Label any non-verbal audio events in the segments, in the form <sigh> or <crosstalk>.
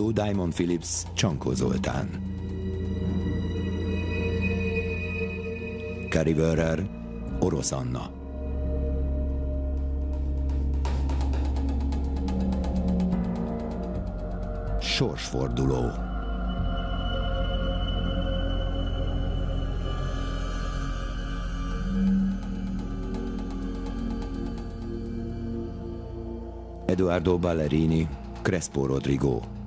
Lou Diamond Phillips, Csankó Zoltán. Carrie Wörer, Orosz Anna. Sorsforduló. Eduardo Ballerini, Crespo Rodrigo.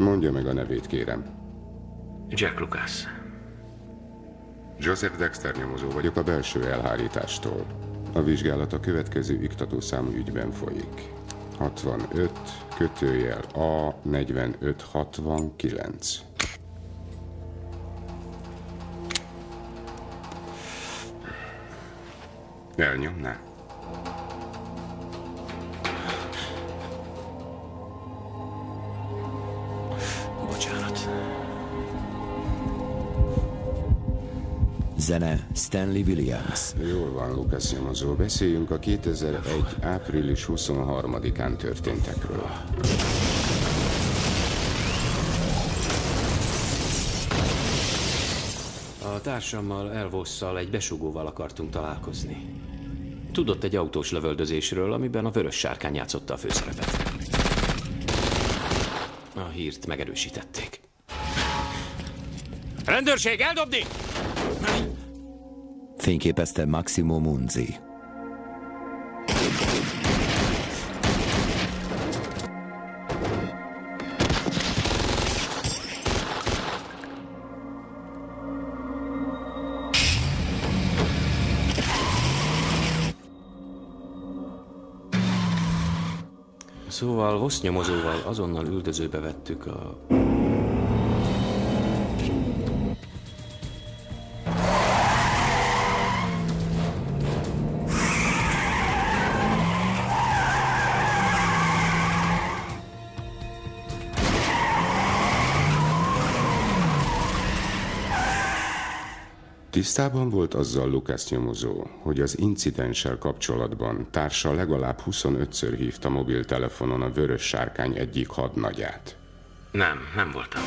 Mondja meg a nevét, kérem. Jack Lucas. Joseph Dexter nyomozó vagyok a belső elhárítástól. A vizsgálat a következő iktatószámú ügyben folyik. 65, kötőjel A 4569. Elnyomná? Zene Stanley Williams. Jól van, Lukasz nyomozó. Beszéljünk a 2001. április 23-án történtekről. A társammal, Elvosszal egy besugóval akartunk találkozni. Tudott egy autós lövöldözésről, amiben a vörös sárkány játszotta a főszerepet. A hírt megerősítették. Rendőrség, eldobni! Fényképezte Maximo Munzi. Szóval Vossz nyomozóval azonnal üldözőbe vettük a... Tisztában volt azzal Lukasz nyomozó, hogy az incidenssel kapcsolatban társa legalább 25-ször hívta mobiltelefonon a vörös sárkány egyik hadnagyát. Nem, nem voltam.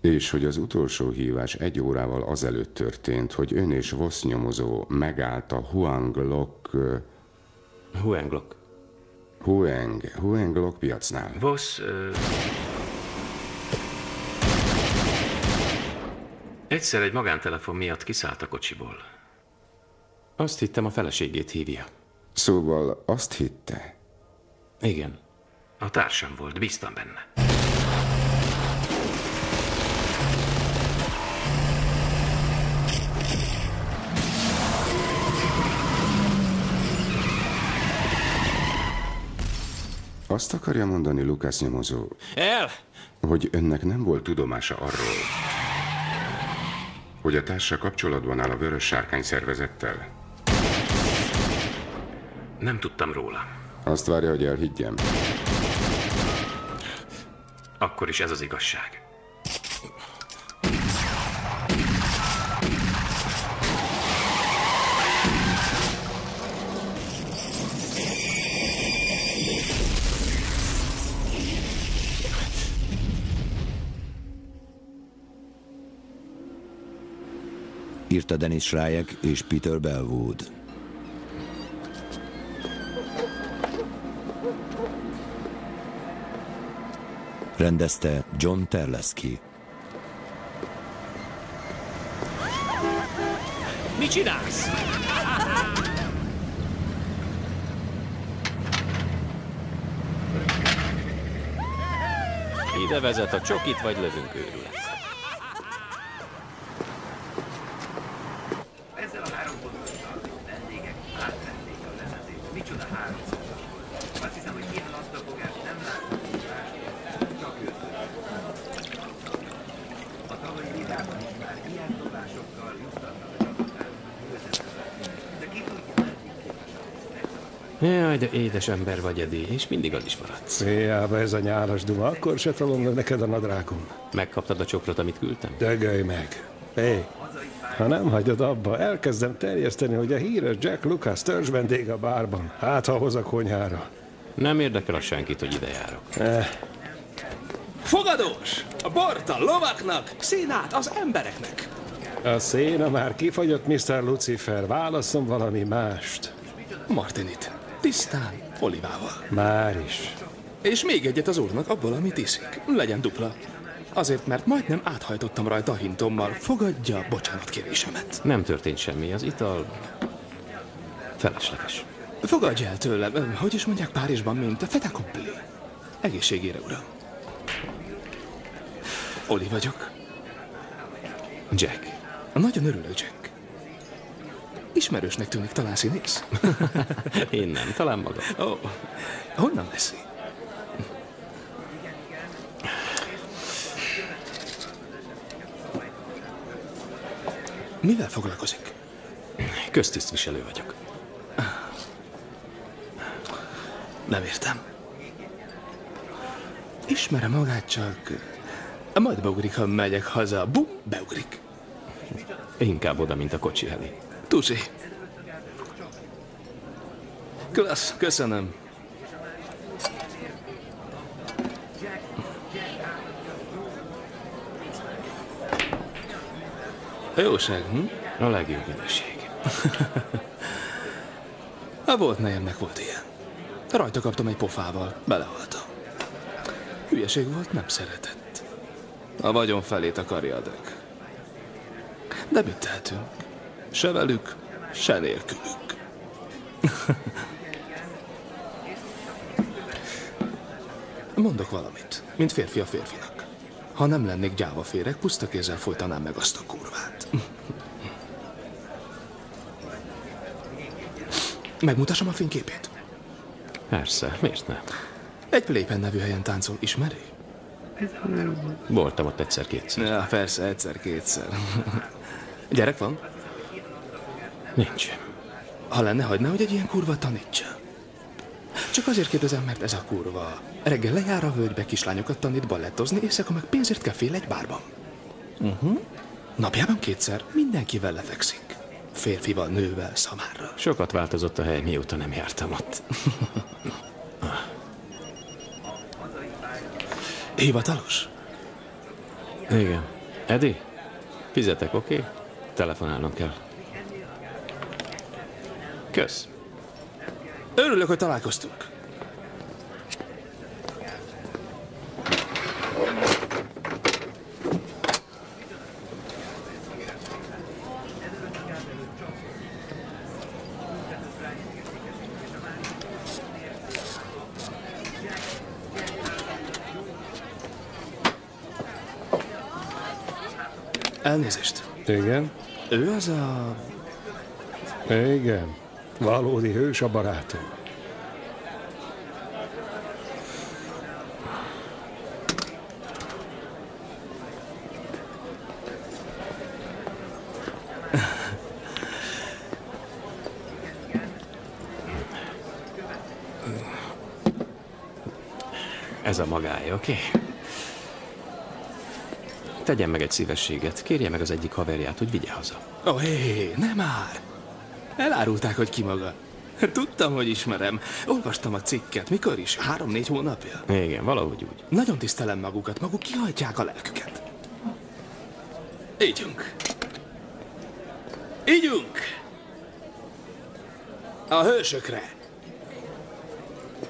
És hogy az utolsó hívás egy órával azelőtt történt, hogy ön és Vosz nyomozó megállt a Huanglok... Huenglok. Hueng, Huenglok piacnál. Vossz... Ö... Egyszer egy magántelefon miatt kiszállt a kocsiból. Azt hittem a feleségét hívja. Szóval azt hitte, Igen. A társam volt, bíztam benne. Azt akarja mondani Lukasz nyomozó, El! hogy önnek nem volt tudomása arról, hogy a társa kapcsolatban áll a vörös sárkány szervezettel? Nem tudtam róla. Azt várja, hogy elhiggyem. Akkor is ez az igazság. Írta Dennis Schreier és Peter Bellwood. Rendezte John Terlesky. Mit csinálsz? Ide vezet a csokit, vagy lövünk őrület. Ezzel a három pontossal vendégek átvették a lemezét. Micsoda háromszor volt. Azt hiszem, hogy ilyen labdafogást nem láttam másképp. Csak őször. A tavalyi ligában is már ilyen dobásokkal juttatnak a csapatát győzelemre. De ki tudja, meddig képes a megszabadulni. Jaj, de édes ember vagy, Edi, és mindig az is maradsz. Hiába ez a nyálas duma, akkor se talom le neked a nadrágom. Megkaptad a csokrot, amit küldtem? Dögölj meg. Hé, ha nem hagyod abba, elkezdem terjeszteni, hogy a híres Jack Lucas törzs vendég a bárban. Hát, ha hoz a konyhára. Nem érdekel a senkit, hogy ide járok. Fogadós! A bort a lovaknak, színát az embereknek. A széna már kifagyott, Mr. Lucifer. Válasszom valami mást. Martinit. Tisztán, olivával. Már is. És még egyet az úrnak abból, amit iszik. Legyen dupla. Azért, mert majdnem áthajtottam rajta a hintommal. Fogadja bocsánatkérésemet. Nem történt semmi, az ital... Felesleges. Fogadja el tőlem, hogy is mondják Párizsban, mint a fetakompli. Egészségére, uram. Oli vagyok. Jack. Nagyon örülök, Jack. Ismerősnek tűnik talán színész. <laughs> Én nem, talán maga. Oh, honnan veszi? Mivel foglalkozik? Köztisztviselő vagyok. Nem értem. Ismerem magát, csak... Majd beugrik, ha megyek haza. Bum, beugrik. Inkább oda, mint a kocsi elé. Tuzi. Klassz, köszönöm. Jóság, hm? A legjobb minőség. <laughs> A volt nejemnek volt ilyen. Rajta kaptam egy pofával, belehaltam. Hülyeség volt, nem szeretett. A vagyon felét akarja adag. De mit tehetünk? Se velük, se nélkülük. <laughs> Mondok valamit, mint férfi a férfinak. Ha nem lennék gyávaféreg, puszta kézzel folytanám meg azt a kurvát. <laughs> Megmutassam a fényképét? Persze, miért nem? Egy Playpen nevű helyen táncol, ismeri? Voltam ott egyszer-kétszer. Ja, persze, egyszer-kétszer. <laughs> Gyerek van? Nincs. Ha lenne, hagyna, hogy egy ilyen kurva tanítsa. Csak azért kérdezem, mert ez a kurva. Reggel lejár a völgybe, kislányokat tanít balettozni, éjszaka meg pénzért kefél egy bárban. Uh-huh. Napjában kétszer mindenkivel lefekszik. Férfival, nővel, szamárral. Sokat változott a hely, mióta nem jártam ott. <laughs> Hivatalos? Igen. Edi? Fizetek, oké? Okay? Telefonálnom kell. Kösz. Örülök, hogy találkoztunk. Elnézést. Igen? Ő az a... Igen. Valódi hős a barátom. Ez a magája, oké? Okay? Tegyen meg egy szívességet. Kérje meg az egyik haverját, hogy vigye haza. Ó, oh, hé, hé, nem már. Elárulták, hogy ki maga. Tudtam, hogy ismerem. Olvastam a cikket. Mikor is? Három-négy hónapja? Igen, valahogy úgy. Nagyon tisztelem magukat. Maguk kihajtják a lelküket. Ígyunk. Ígyunk! A hősökre.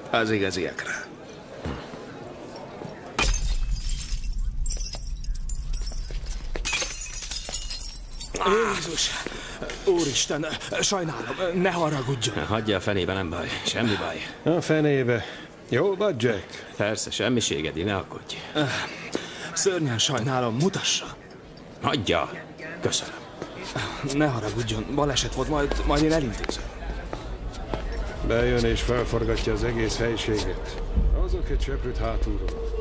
Az igaziakra. Jézus! Úristen, sajnálom, ne haragudjon. Hagyja a fenébe, nem baj. Semmi baj. A fenébe. Jó vagy, Jack? Persze, semmiség, Edi, ne aggódj. Szörnyen sajnálom, mutassa. Hagyja. Köszönöm. Ne haragudjon, baleset volt, majd, majd én elintézem. Bejön és felforgatja az egész helységet. Azok egy seprűt hátulról.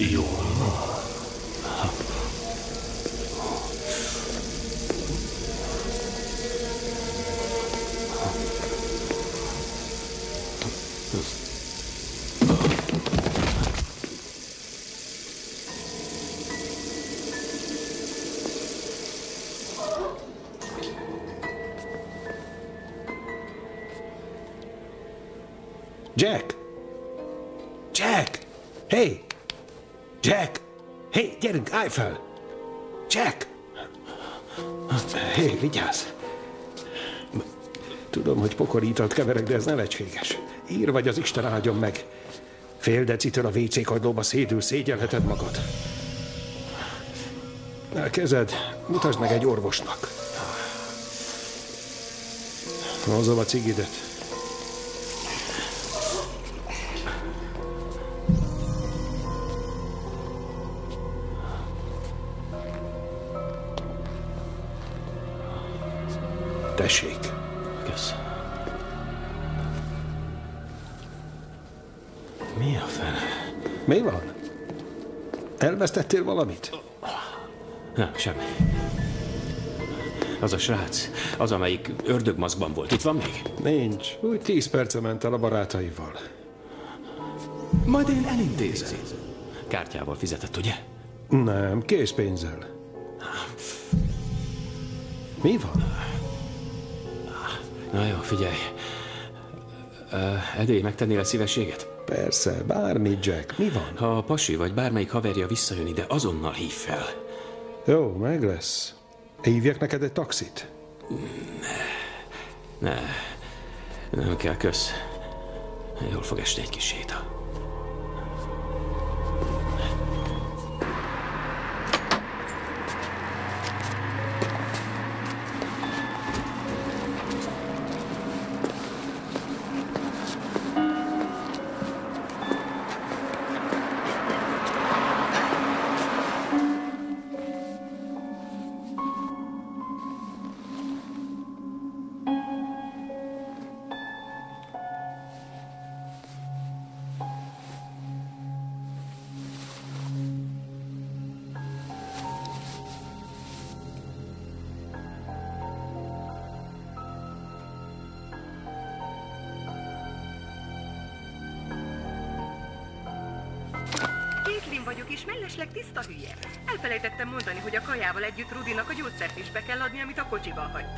Jó. Jack! Állj fel! Jack! Hey, vigyázz! Tudom, hogy pokorítalt keverek, de ez nevetséges. Ír vagy az Isten áldjon meg. Fél decitől a WC kagylóba szédül, szégyelheted magad. A kezed, mutasd meg egy orvosnak. Hozom a cigidet. Valamit? Nem, semmi. Az a srác, az, amelyik ördögmaszkban volt, itt van még? Nincs. Úgy tíz perce ment el a barátaival. Majd én elintézem. Kártyával fizetett, ugye? Nem, készpénzzel. Mi van? Na jó, figyelj. Edé, megtennél a szívességet? Persze, bármi, Jack. Mi van? Ha a pasi vagy bármelyik haverja visszajön ide, azonnal hív fel. Jó, meg lesz. Hívjak neked egy taxit? Ne, nem kell, kösz. Jól fog esni egy kis séta.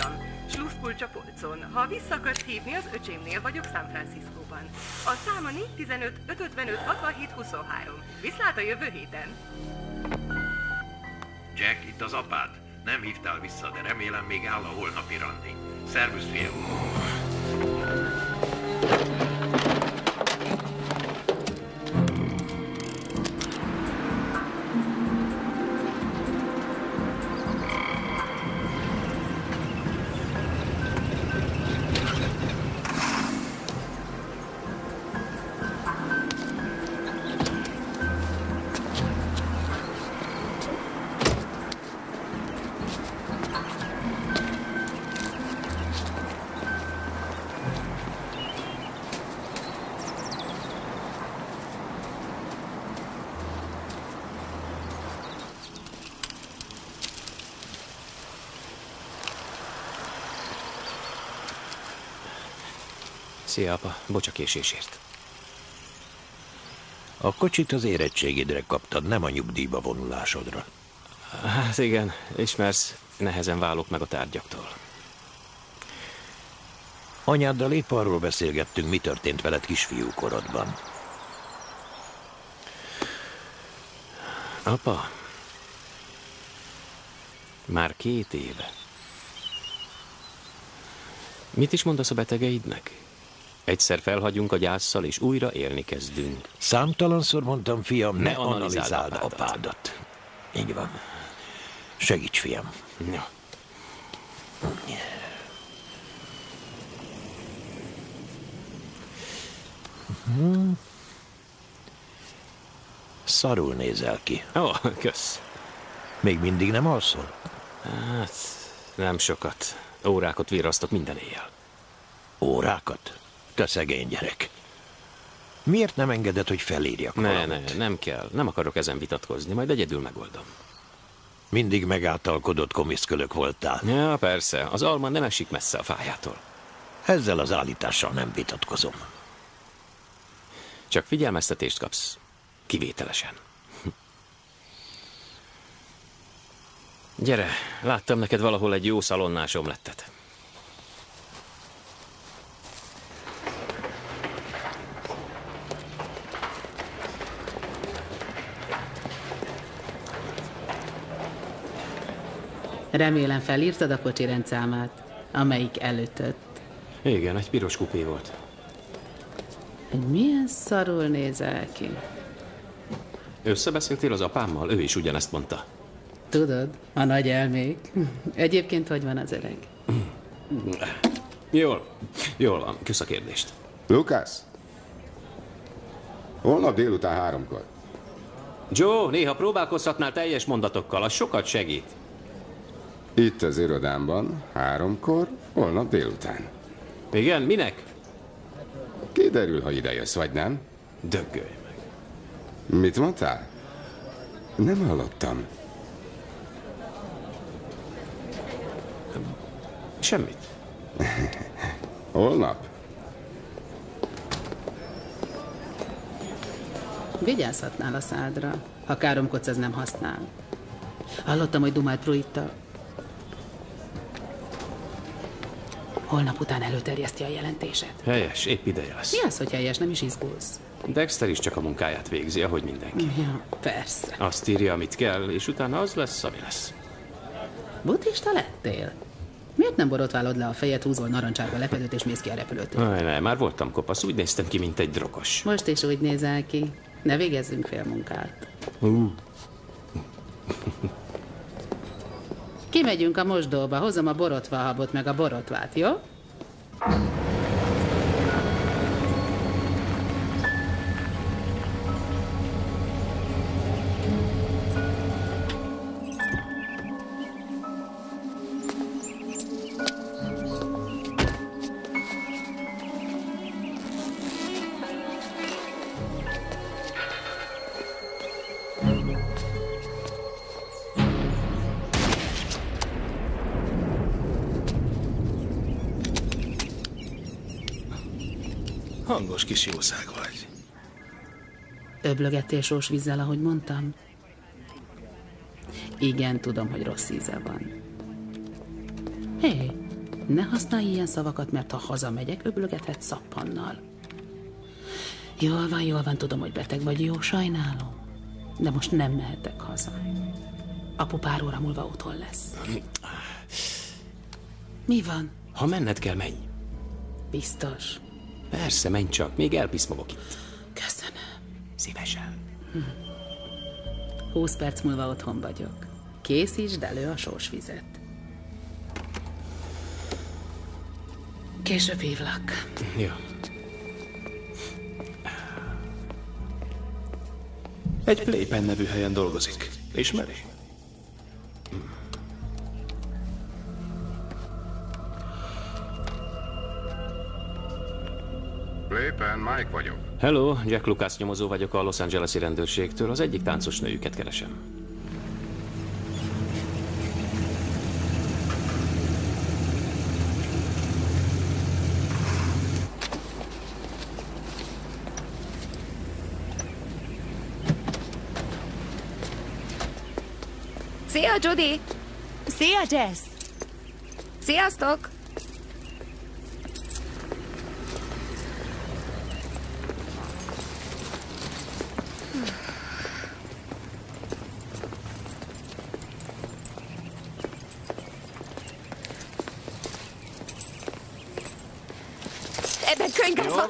Kocsiban hagytam. Sluszkulcs a polcon. Ha vissza akarsz hívni, az öcsémnél vagyok San Franciscóban. A száma 415 555 67 23. Viszlát a jövő héten. Jack, itt az apád. Nem hívtál vissza, de remélem még áll a holnapi randi. Szervusz, fiam! Szia, apa. Bocs a késésért. A kocsit az érettségidre kaptad, nem a nyugdíjba vonulásodra. Hát igen, ismersz, nehezen válok meg a tárgyaktól. Anyáddal épp arról beszélgettünk, mi történt veled kisfiú korodban. Apa, már két éve. Mit is mondasz a betegeidnek? Egyszer felhagyunk a gyászsal, és újra élni kezdünk. Számtalanszor mondtam, fiam, ne, Ne analizáld analizáld apádat. apádat. Így van. Segíts, fiam. Ja. Szarul nézel ki. Ó, kösz. Még mindig nem alszol? Hát, Nem sokat. Órákat virrasztok minden éjjel. Órákat? Te szegény gyerek. Miért nem engeded, hogy felírjak Ne, valamit? ne, nem kell. Nem akarok ezen vitatkozni, majd egyedül megoldom. Mindig megáltalkodott komiszkölök voltál. Ja, persze. Az alma nem esik messze a fájától. Ezzel az állítással nem vitatkozom. Csak figyelmeztetést kapsz. Kivételesen. Gyere, láttam neked valahol egy jó szalonnás omlettet. Remélem felírtad a kocsi rendszámát, amelyik elütött. Igen, egy piros kupé volt. Hogy milyen szarul nézel ki. Összebeszéltél az apámmal? Ő is ugyanezt mondta. Tudod, a nagy elmék. Egyébként hogy van az öreg? Jól, jól van. Kösz a kérdést. Lucas? Holnap délután háromkor. Joe, néha próbálkozhatnál teljes mondatokkal, az sokat segít. Itt az irodámban, háromkor, holnap délután. Igen, minek? Kiderül, ha ide jössz, vagy nem? Döggölj meg. Mit mondtál? Nem hallottam. Semmit. <laughs> Holnap? Vigyázhatnál a szádra, ha káromkodsz, ez nem használ. Hallottam, hogy dumált Pruitta. Holnap után előterjeszti a jelentésed. Helyes, épp ideje lesz. Mi az, hogy helyes, nem is izgulsz? Dexter is csak a munkáját végzi, ahogy mindenki. Ja, persze. Azt írja, amit kell, és utána az lesz, ami lesz. Buddhista lettél? Miért nem borotválod le a fejet, húzol narancsárga lepedőt és mész ki a repülőtől? Aj, ne, már voltam kopasz, úgy néztem ki, mint egy drogos. Most is úgy nézel ki. Ne végezzünk fél munkát. Uh. Kimegyünk a mosdóba, hozom a borotvahabot meg a borotvát, jó? Kis jószág vagy. Öblögettél sós vízzel, ahogy mondtam? Igen, tudom, hogy rossz íze van. Hé, ne használj ilyen szavakat, mert ha hazamegyek, öblögethet szappannal. Jól van, jól van, tudom, hogy beteg vagy, jó, sajnálom. De most nem mehetek haza. Apu pár óra múlva otthon lesz. Mi van? Ha menned kell, menj. Biztos. Persze, menj csak, még elpiszmogok itt. Köszönöm. Szívesen. Húsz perc múlva otthon vagyok. Készítsd elő a sósvizet. Később hívlak. Jó. Egy Playpen nevű helyen dolgozik. Ismeri? Playpen, Mike vagyok. Hello, Jack Lucas nyomozó vagyok a Los Angeles-i rendőrségtől. Az egyik táncos nőjüket keresem. Szia, Judy! Szia, Jess! Sziasztok!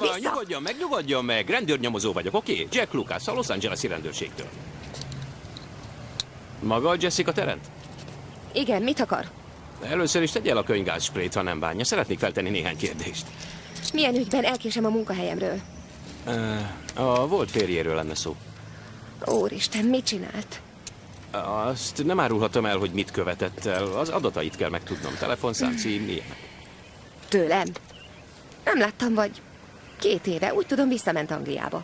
Van, vissza! nyugodjon meg, nyugodjon meg. Rendőrnyomozó vagyok, oké? Okay? Jack Lucas, a Los Angeles-i rendőrségtől. Maga Jessica Terent? Igen, mit akar? Először is tegye el a könyvgázsprayt, ha nem bánja. Szeretnék feltenni néhány kérdést. Milyen ügyben elkésem a munkahelyemről? A volt férjéről lenne szó. Úristen, mit csinált? Azt nem árulhatom el, hogy mit követett el. Az adatait kell megtudnom. Telefonszám, cím, ilyenek. Tőlem? Nem láttam, vagy két éve. Úgy tudom, visszament Angliába.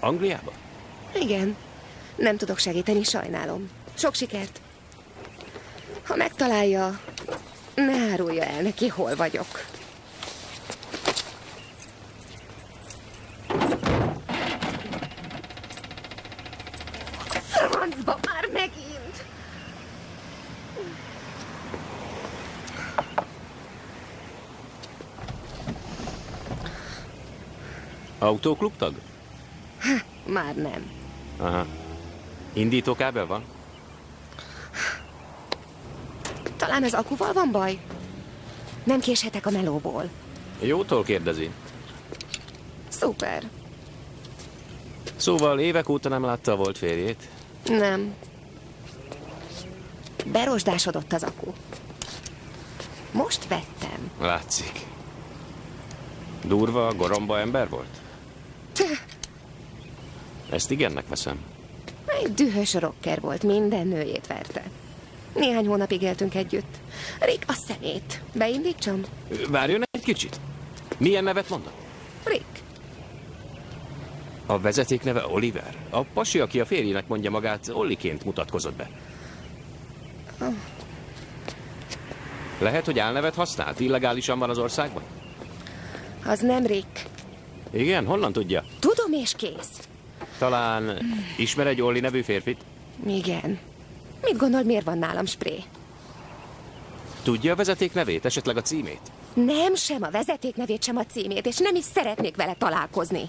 Angliába? Igen. Nem tudok segíteni, sajnálom. Sok sikert. Ha megtalálja, ne árulja el neki, hol vagyok. Francba már megint! Autóklub tag? Már nem. Aha. Indítókábel van? Talán az akuval van baj? Nem késhetek a melóból. Jótól kérdezi. Szuper. Szóval évek óta nem látta a volt férjét? Nem. Berosdásodott az aku. Most vettem. Látszik. Durva, goromba ember volt? Ezt igennek veszem. Egy dühös rocker volt, minden nőjét verte. Néhány hónapig éltünk együtt. Rick a szemét. Beindítsam? Várjon egy kicsit. Milyen nevet mondom? Rick. A vezeték neve Oliver. A pasi, aki a férjének mondja magát, Olliként mutatkozott be. Lehet, hogy álnevet használt? Illegálisan van az országban? Az nem Rick. Igen, honnan tudja? Tudom és kész. Talán ismer egy Olli nevű férfit? Igen. Mit gondol, miért van nálam spré? Tudja a vezeték nevét, esetleg a címét? Nem sem a vezeték nevét, sem a címét, és nem is szeretnék vele találkozni.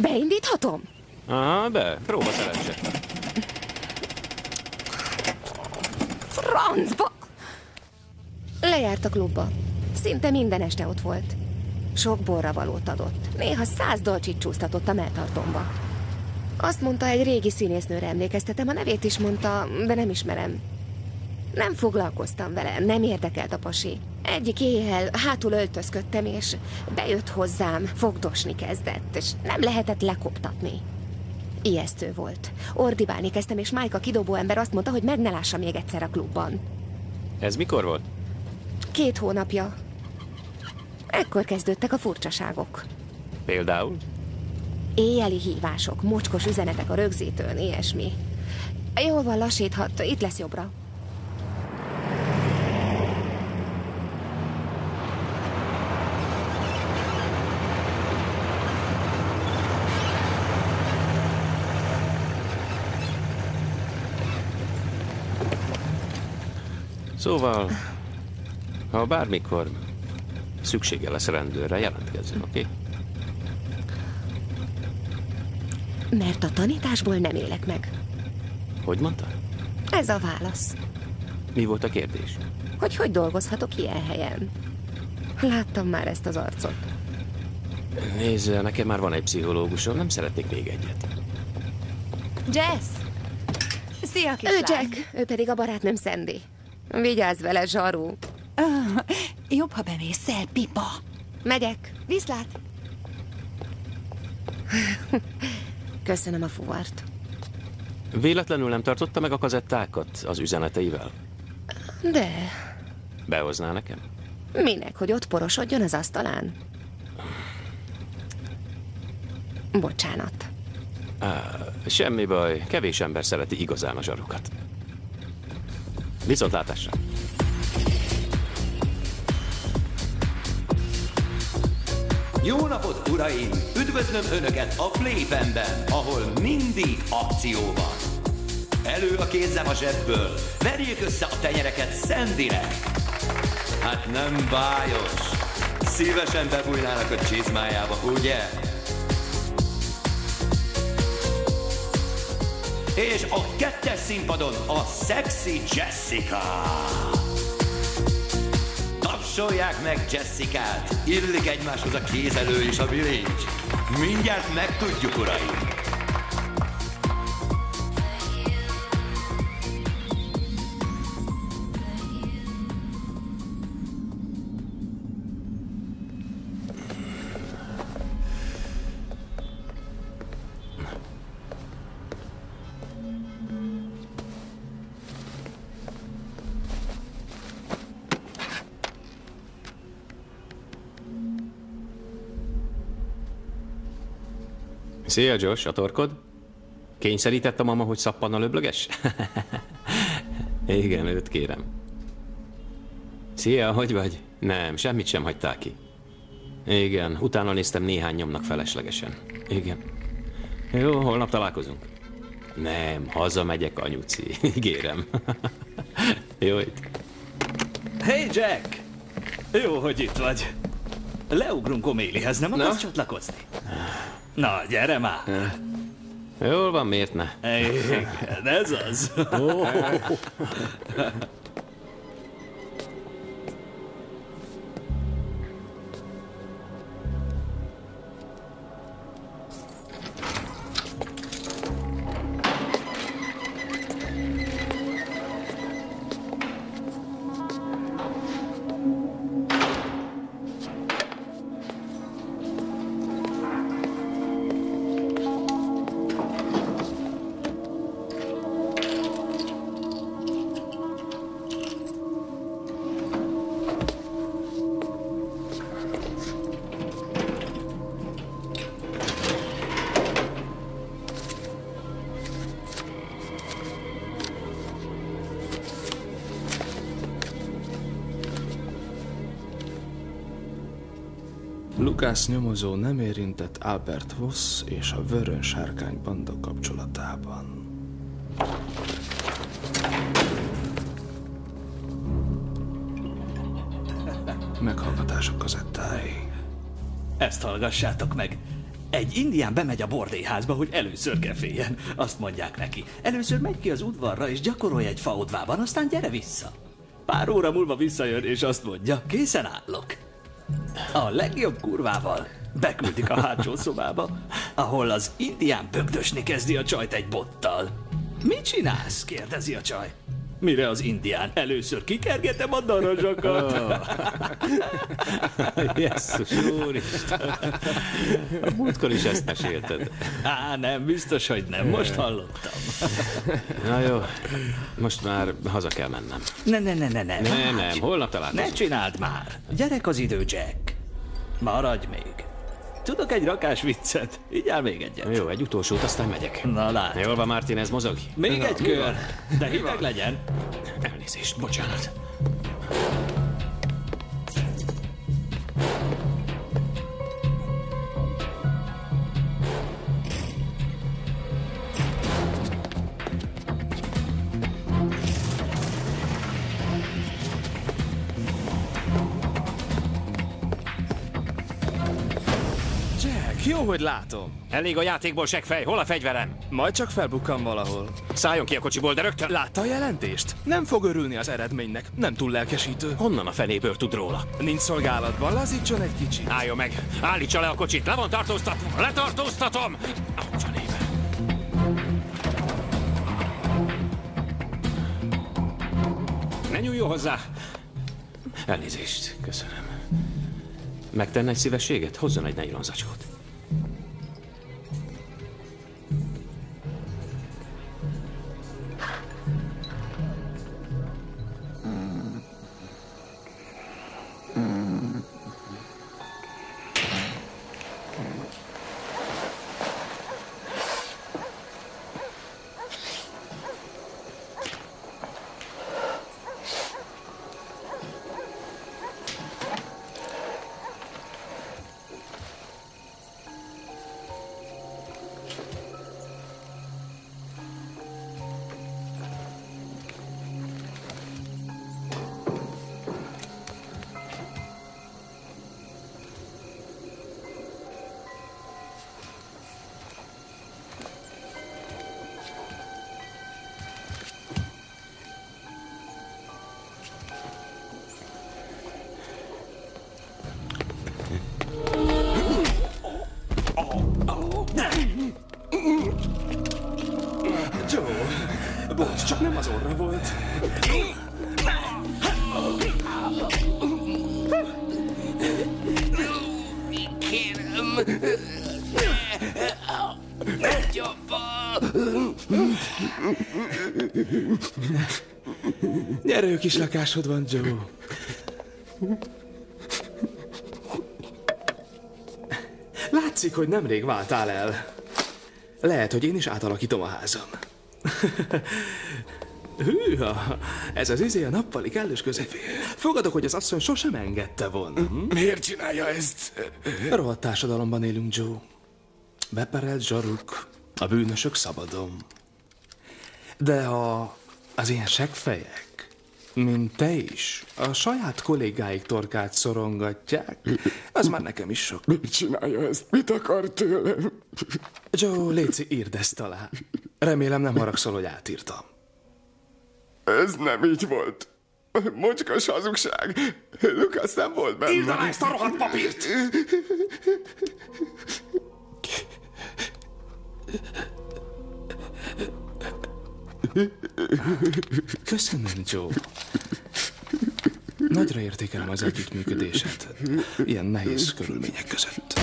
Beindíthatom? Aha, be, próba szerencse. Francba! Lejárt a klubba. Szinte minden este ott volt. Sok borra valót adott. Néha száz dolcsit csúsztatott a melltartomba. Azt mondta, egy régi színésznőre emlékeztetem, a nevét is mondta, de nem ismerem. Nem foglalkoztam vele, nem érdekelt a pasi. Egyik éjjel hátul öltözködtem, és bejött hozzám, fogdosni kezdett, és nem lehetett lekoptatni. Ijesztő volt. Ordibálni kezdtem, és Májka kidobó ember azt mondta, hogy meg ne lássa még egyszer a klubban. Ez mikor volt? Két hónapja. Ekkor kezdődtek a furcsaságok. Például? Éjjeli hívások, mocskos üzenetek a rögzítőn, ilyesmi. Jól van, lassíthat, itt lesz jobbra. Szóval, ha bármikor szüksége lesz rendőrre, jelentkezzen, oké? Okay? Mert a tanításból nem élek meg. Hogy mondta? Ez a válasz. Mi volt a kérdés? Hogy hogy dolgozhatok ilyen helyen? Láttam már ezt az arcot. Nézd, nekem már van egy pszichológusom, nem szeretnék még egyet. Jess! Szia, kislány! Ő Jack, ő pedig a barátnőm Sandy. Vigyázz vele, zsaru. Uh, jobb, ha bevészel, pipa. Megyek. Viszlát. Köszönöm a fuvart. Véletlenül nem tartotta meg a kazettákat az üzeneteivel? De Behozná nekem? minek, hogy ott porosodjon az asztalán? Bocsánat. Á, semmi baj, kevés ember szereti igazán a zsarokat. Viszontlátásra! Jó napot, uraim! Üdvözlöm Önöket a Playpenben, ahol mindig akció van. Elő a kézem a zsebből, verjék össze a tenyereket Szendinek. Hát nem bájos. Szívesen bebújnának a csizmájába, ugye? És a kettes színpadon a Sexy Jessica. Tapsolják meg Jessicát! Illik egymáshoz a kézelő és a bilincs. Mindjárt megtudjuk, uraim! Szia, Josh, a torkod? Kényszerített a mama, hogy szappanna löblöges? <laughs> Igen, őt kérem. Szia, hogy vagy? Nem, semmit sem hagytál ki. Igen, utána néztem néhány nyomnak feleslegesen. Igen. Jó, holnap találkozunk. Nem, hazamegyek, anyuci. <laughs> Ígérem. <laughs> Jó itt. Hey, Jack! Jó, hogy itt vagy. Leugrunk Omélihez, nem akarsz csatlakozni? Na, gyere már! Jól van, miért ne? Igen, ez az. Lucas nyomozó nem érintett Albert Voss és a Vörön Sárkány banda kapcsolatában. Meghallgatások kazettái. Ezt hallgassátok meg. Egy indián bemegy a bordéházba, hogy először keféljen. Azt mondják neki. Először megy ki az udvarra, és gyakorolj egy faodvában, aztán gyere vissza. Pár óra múlva visszajön, és azt mondja, készen állok. A legjobb kurvával beküldik a hátsó szobába, ahol az indián bögdösni kezdi a csajt egy bottal. Mit csinálsz? kérdezi a csaj. Mire az indián először kikergetem a darazsakat. <laughs> Jesszus úristen. A múltkor is ezt mesélted. Á, nem, biztos, hogy nem. Most hallottam. Na jó, most már haza kell mennem. Ne, ne, ne, ne, ne. Nem, nem, holnap találkozunk. Ne csináld már. Gyerek az idő, Jack. Maradj még. Tudok egy rakás viccet. Így el még egyet. Jó, egy utolsót, aztán megyek. Na lát. Jól van, Martin, ez mozog? Még Na, egy kör. De hideg legyen. Elnézést, bocsánat. Jó, hogy látom. Elég a játékból, seggfej. Hol a fegyverem? Majd csak felbukkan valahol. Szálljon ki a kocsiból, de rögtön. Látta a jelentést? Nem fog örülni az eredménynek. Nem túl lelkesítő. Honnan a fenéből tud róla? Nincs szolgálatban, lazítson egy kicsit. Álljon meg! Állítsa le a kocsit! Le van tartóztatva! Letartóztatom! A fenébe. Ne nyúljon hozzá! Elnézést, köszönöm. Megtenne egy szívességet? Hozzon egy nylon Kis lakásod van, Joe. Látszik, hogy nemrég váltál el. Lehet, hogy én is átalakítom a házam. Hűha, ez az izé a nappali kellős közepén. Fogadok, hogy az asszony sosem engedte volna. Hm? Miért csinálja ezt? Rohadt társadalomban élünk, Joe. Beperelt zsaruk, a bűnösök szabadon. De ha az ilyen seggfejek, mint te is, a saját kollégáik torkát szorongatják, az már nekem is sok. Miért csinálja ezt? Mit akar tőlem? Joe, Léci, írd ezt alá. Remélem nem haragszol, hogy átírtam. Ez nem így volt. Mocskos hazugság. Lukasz nem volt benne. Írd alá ezt a rohadt papírt! Köszönöm, Joe. Nagyra értékelem az együttműködéset. Ilyen nehéz körülmények között.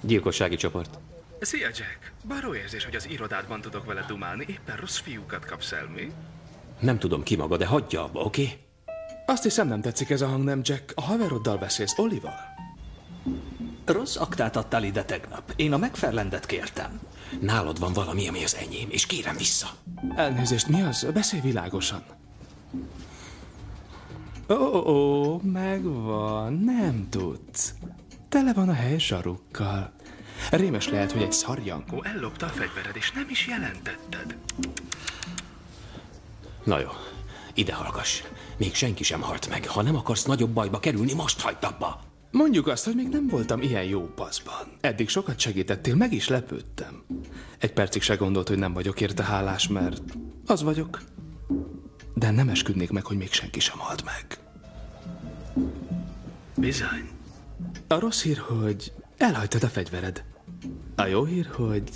Gyilkossági csoport. Szia, Jack! Báró érzés, hogy az irodádban tudok vele dumálni, éppen rossz fiúkat kapsz el, mi? Nem tudom ki maga, de hagyja abba, oké? Okay? Azt hiszem nem tetszik ez a hang, nem, Jack. A haveroddal beszélsz, Olival? Rossz aktát adtál ide tegnap. Én a megferlendet kértem. Nálad van valami, ami az enyém, és kérem vissza. Elnézést, mi az? Beszélj világosan. Ó, ó, ó, megvan, nem tudsz. Tele van a hely zsarukkal. Rémes lehet, hogy egy szarjankó ellopta a fegyvered, és nem is jelentetted. Na jó, ide hallgass. Még senki sem halt meg. Ha nem akarsz nagyobb bajba kerülni, most hagyd abba. Mondjuk azt, hogy még nem voltam ilyen jó paszban. Eddig sokat segítettél, meg is lepődtem. Egy percig se gondolt, hogy nem vagyok érte hálás, mert az vagyok. De nem esküdnék meg, hogy még senki sem halt meg. Bizony. A rossz hír, hogy elhagytad a fegyvered. A jó hír, hogy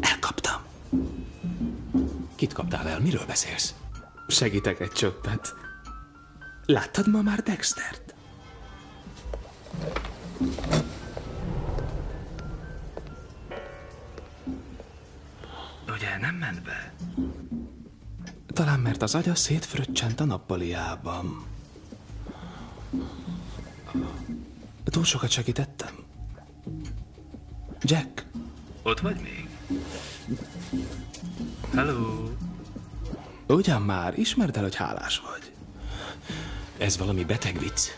elkaptam. Kit kaptál el? Miről beszélsz? Segítek egy csöppet. Láttad ma már Dextert? Ugye nem ment be? Talán mert az agya szétfröccsent a nappaliában. Túl sokat segítettem? Jack? Ott vagy még? Hello? Ugyan már, ismerd el, hogy hálás vagy. Ez valami beteg vicc.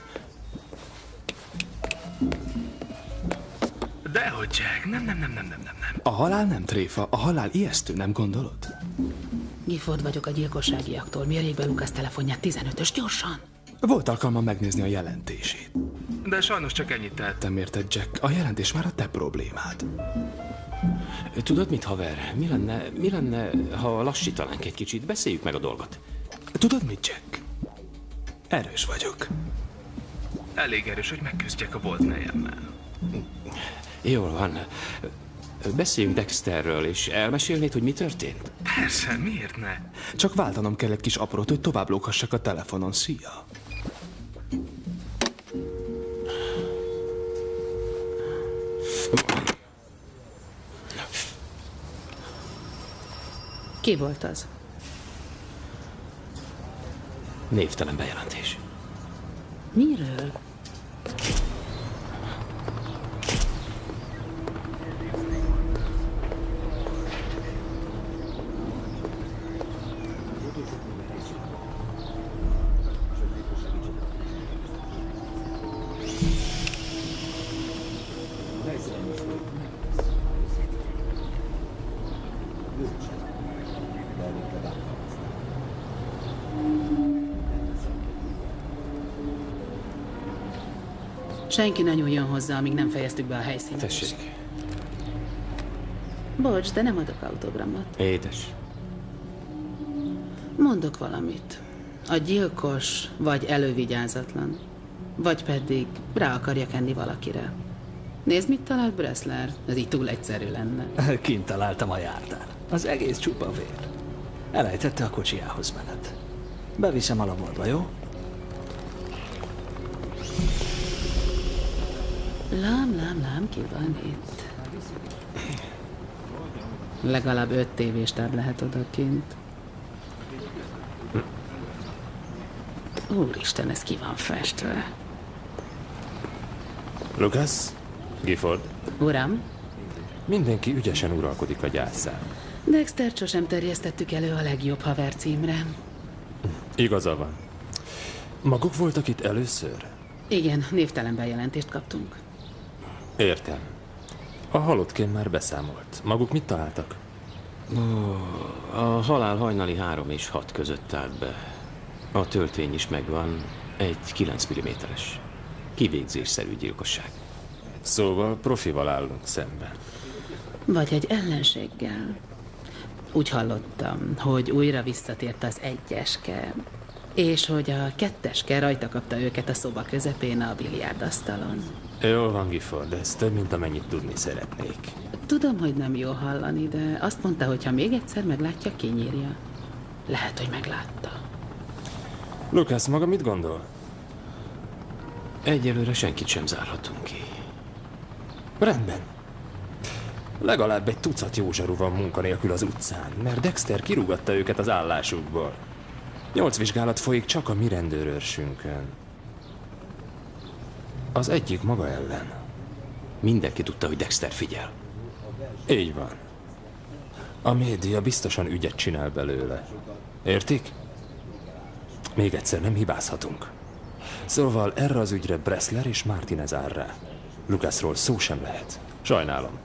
Dehogy, Jack, nem, nem, nem, nem, nem, nem, nem. A halál nem tréfa, a halál ijesztő, nem gondolod? Gifford vagyok a gyilkosságiaktól. Mérjék be Lukasz telefonját 15-ös, gyorsan! Volt alkalmam megnézni a jelentését. De sajnos csak ennyit tehettem, érted, Jack? A jelentés már a te problémád. Tudod mit, haver? Mi lenne, mi lenne, ha lassítanánk egy kicsit? Beszéljük meg a dolgot. Tudod mit, Jack? Erős vagyok. Elég erős, hogy megküzdjek a volt nejemmel. Jól van. Beszéljünk Dexterről, és elmesélnéd, hogy mi történt? Persze, miért ne? Csak váltanom kell egy kis aprót, hogy tovább lóghassak a telefonon. Szia! Ki volt az? Névtelen bejelentés. Miről? Senki ne nyúljon hozzá, amíg nem fejeztük be a helyszínt. Tessék. Bocs, de nem adok autogramot. Édes. Mondok valamit. A gyilkos vagy elővigyázatlan, vagy pedig rá akarja kenni valakire. Nézd, mit talált Bressler. Ez így túl egyszerű lenne. <laughs> Kint találtam a járdán. Az egész csupa vér. Elejtette a kocsiához menet. Beviszem a laborba, jó? Lám, lám, lám, ki van itt? Legalább öt tévéstáb lehet odakint. Úristen, ez ki van festve. Lucas? Gifford? Uram, Mindenki ügyesen uralkodik a gyászán. Dexter sosem terjesztettük elő a legjobb haver címre. Igaza van. Maguk voltak itt először? Igen, névtelen bejelentést kaptunk. Értem. A halottként már beszámolt. Maguk mit találtak? A halál hajnali három és hat között állt be. A töltény is megvan, egy 9 mm-es. Kivégzésszerű gyilkosság. Szóval profival állunk szemben. Vagy egy ellenséggel. Úgy hallottam, hogy újra visszatért az egyeske, és hogy a ketteske rajta kapta őket a szoba közepén a biliárdasztalon. Jól van, Gifford, ez több, mint amennyit tudni szeretnék. Tudom, hogy nem jó hallani, de azt mondta, hogy ha még egyszer meglátja, kinyírja. Lehet, hogy meglátta. Lucas, maga mit gondol? Egyelőre senkit sem zárhatunk ki. Rendben. Legalább egy tucat jó zsaru van munkanélkül az utcán, mert Dexter kirúgatta őket az állásukból. Nyolc vizsgálat folyik csak a mi rendőrőrsünkön. Az egyik maga ellen. Mindenki tudta, hogy Dexter figyel. Így van. A média biztosan ügyet csinál belőle. Értik? Még egyszer nem hibázhatunk. Szóval erre az ügyre Bressler és Martinez áll rá. Lucasról szó sem lehet. Sajnálom.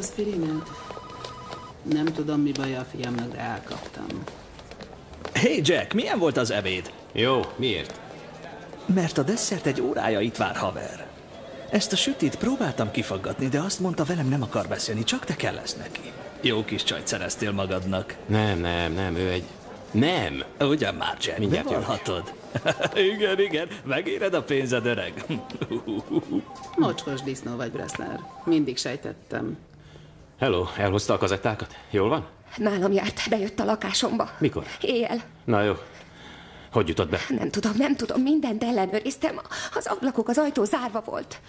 Aspirinet. Nem tudom, mi baj a fiamnak, de elkaptam. Hé, hey Jack, milyen volt az ebéd? Jó, miért? Mert a desszert egy órája itt vár haver. Ezt a sütit próbáltam kifaggatni, de azt mondta, velem nem akar beszélni, csak te kell lesz neki. Jó kis csajt szereztél magadnak. Nem, nem, nem, ő egy... Nem! Ugyan már, Jack, Mindjárt bevallhatod. <laughs> igen, igen, megéred a pénzed, öreg. Mocskos disznó vagy, Bressler. Mindig sejtettem. Hello, elhozta a kazettákat? Jól van? Nálam járt, bejött a lakásomba. Mikor? Éjjel. Na jó. Hogy jutott be? Nem tudom, nem tudom, mindent ellenőriztem. Az ablakok, az ajtó zárva volt.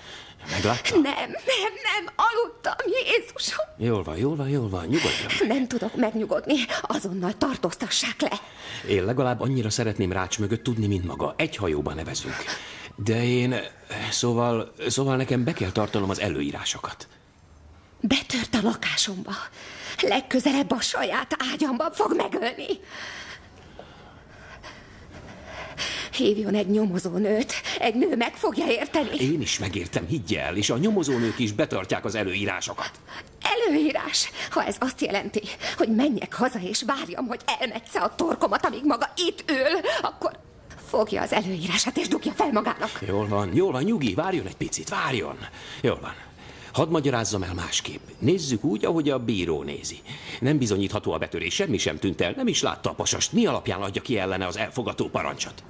Meglátta? Nem, nem, nem, aludtam, Jézusom. Jól van, jól van, jól van, nyugodjon. Nem tudok megnyugodni, azonnal tartóztassák le. Én legalább annyira szeretném rács mögött tudni, mint maga. Egy hajóban nevezünk. De én... Szóval... Szóval nekem be kell tartanom az előírásokat. Betört a lakásomba. Legközelebb a saját ágyamban fog megölni. Hívjon egy nyomozónőt. Egy nő meg fogja érteni. Én is megértem, higgy el, és a nyomozónők is betartják az előírásokat. Előírás. Ha ez azt jelenti, hogy menjek haza és várjam, hogy elmetsze a torkomat, amíg maga itt ül, akkor fogja az előírását és dugja fel magának. Jól van, jól van, nyugi, várjon egy picit, várjon. Jól van. Hadd magyarázzam el másképp. Nézzük úgy, ahogy a bíró nézi. Nem bizonyítható a betörés, semmi sem tűnt el, nem is látta a pasast. Mi alapján adja ki ellene az elfogató parancsot?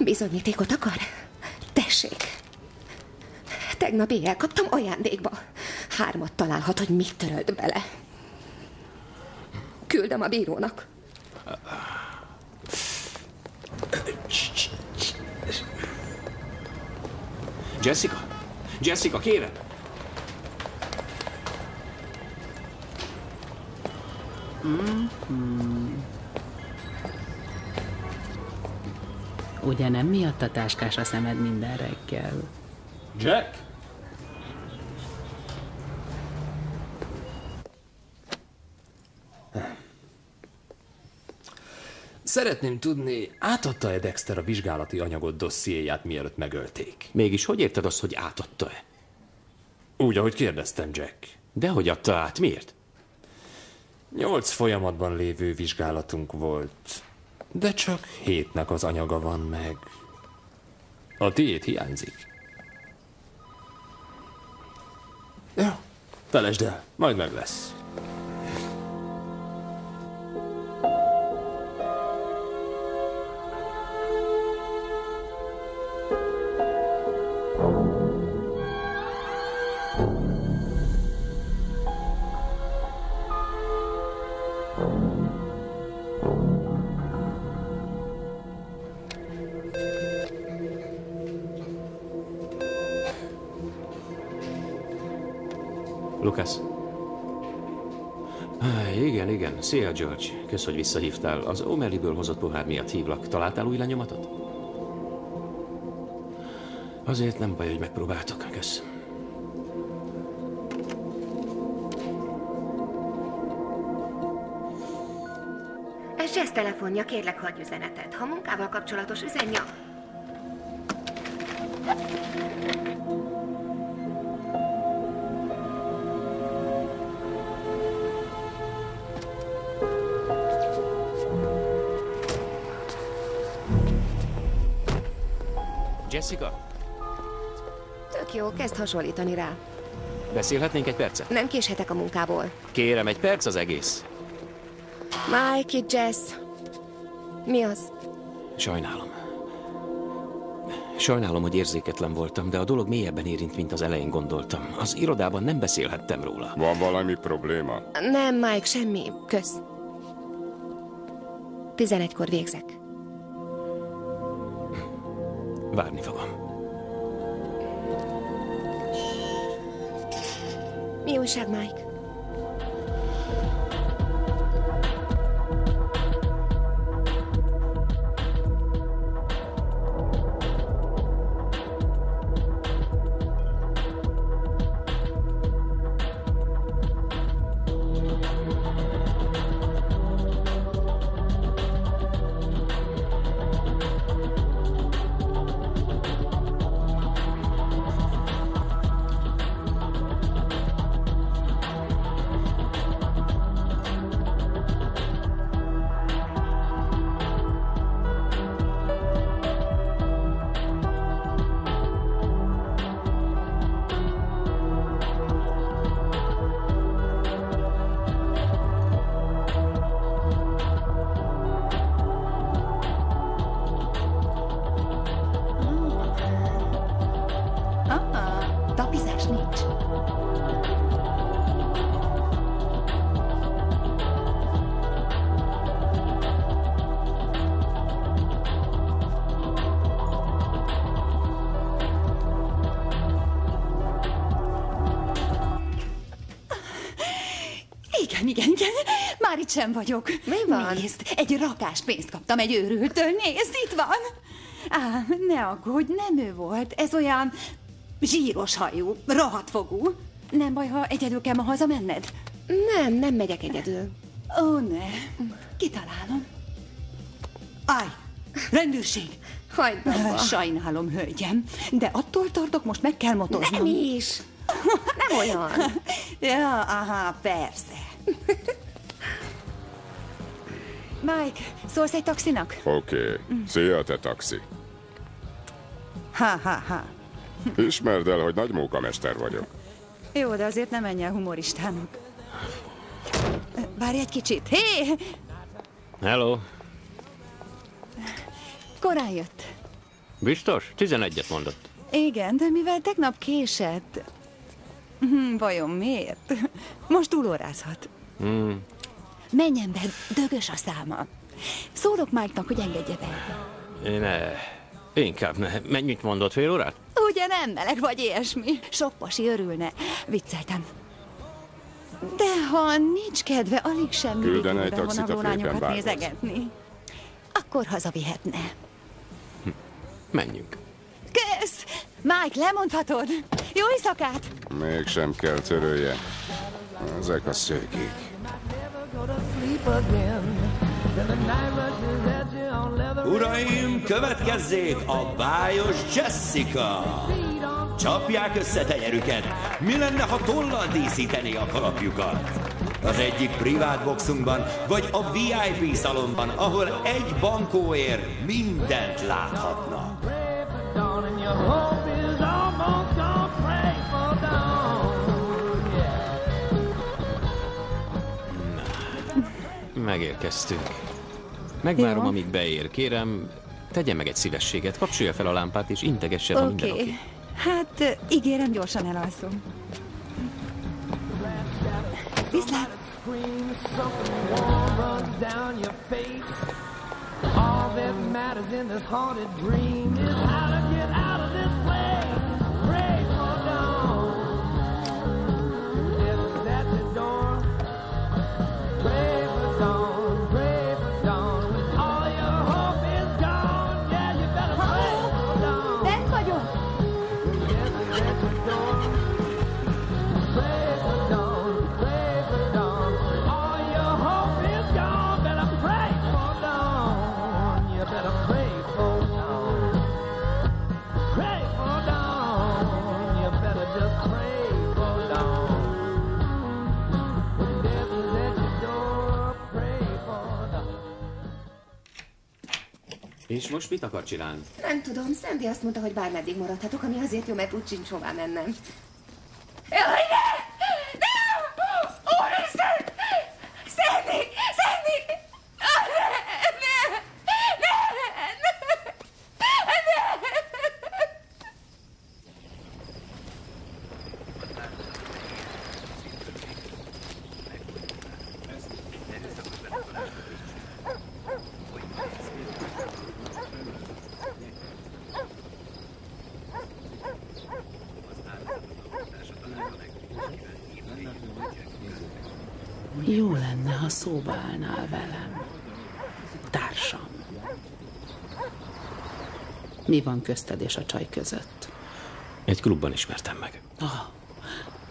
Bizonyítékot akar? Tessék. Tegnap éjjel kaptam ajándékba. Hármat találhat, hogy mit törölt bele. Küldöm a bírónak. Jessica? Jessica, kérem! Mm-hmm. Ugye nem miatt a táskás a szemed minden reggel? Jack? Szeretném tudni, átadta-e Dexter a vizsgálati anyagot dossziéját, mielőtt megölték? Mégis hogy érted azt, hogy átadta-e? Úgy, ahogy kérdeztem, Jack. De hogy adta át? Miért? Nyolc folyamatban lévő vizsgálatunk volt, de csak hétnek az anyaga van meg. A tiét hiányzik. Jó, felejtsd el, majd meg lesz. Szia, George. Kösz, hogy visszahívtál. Az O'Malley-ből hozott pohár miatt hívlak. Találtál új lenyomatot? Azért nem baj, hogy megpróbáltok. Kösz. Jess telefonja, kérlek hagyj üzenetet. Ha munkával kapcsolatos üzenja... Jessica, Tök jó, kezd hasonlítani rá. beszélhetnénk egy percet? Nem késhetek a munkából. Kérem, egy perc az egész. Mike, itt Jess. Mi az? Sajnálom. Sajnálom, hogy érzéketlen voltam, de a dolog mélyebben érint, mint az elején gondoltam. Az irodában nem beszélhettem róla. Van valami probléma? Nem, Mike, semmi. Kösz. 11-kor végzek. Várni fogom. Mi újság, Mike? Sem vagyok. Mi van? Nézd, egy rakás pénzt kaptam egy őrültől. Nézd, itt van. Á, ne aggódj, nem ő volt. Ez olyan zsíros hajú, rohadt fogú. Nem baj, ha egyedül kell ma hazamenned? Nem, nem megyek egyedül. Ó, ne. Kitalálom. Állj! Rendőrség! Hagyd abba. Sajnálom, hölgyem, de attól tartok, most meg kell motoznom. Nem is. Nem olyan. <laughs> Ja, aha, persze. Mike, szólsz egy taxinak? Oké. Okay. Szia, te taxi. Ha, ha, ha. Ismerd el, hogy nagy mókamester vagyok. Jó, de azért nem menj el humoristának. Várj egy kicsit. Hé! Hello. Korán jött. Biztos? 11-et mondott. Igen, de mivel tegnap késett... Hm, Vajon miért? Most túlórázhat. Hmm. Menjen be, dögös a száma. Szólok Mike-nak, hogy engedje be. Én ne. Inkább ne. Mennyit mondott fél órát? Ugye nem meleg vagy ilyesmi? Sok pasi örülne. Vicceltem. De ha nincs kedve, alig semmi Küldene egy taxit a bárhoz. nézegetni. Akkor hazavihetne. Menjünk. Kész! Mike, lemondhatod. Jó éjszakát! Mégsem kell törölje. Ezek a szőkék. Uraim, következzék a bájos Jessica! Csapják össze tenyerüket. Mi lenne, ha tollal díszítené a kalapjukat? Az egyik privát boxunkban, vagy a VIP szalomban, ahol egy bankóért mindent láthatnak. Megérkeztünk. Megvárom, Jó. amíg beér. Kérem, tegye meg egy szívességet, kapcsolja fel a lámpát, és integesse, ha minden Oké. oké. Hát, ígérem, gyorsan elalszom. Viszlát! All that matters in this haunted dream is how to get out of this place. Pray for dawn. If alone. És most mit akar csinálni? Nem tudom, Sandy azt mondta, hogy bármeddig maradhatok, ami azért jó, mert úgy sincs hová mennem. Jaj! Ne! Szóba állnál velem. Társam. Mi van közted és a csaj között? Egy klubban ismertem meg. Oh,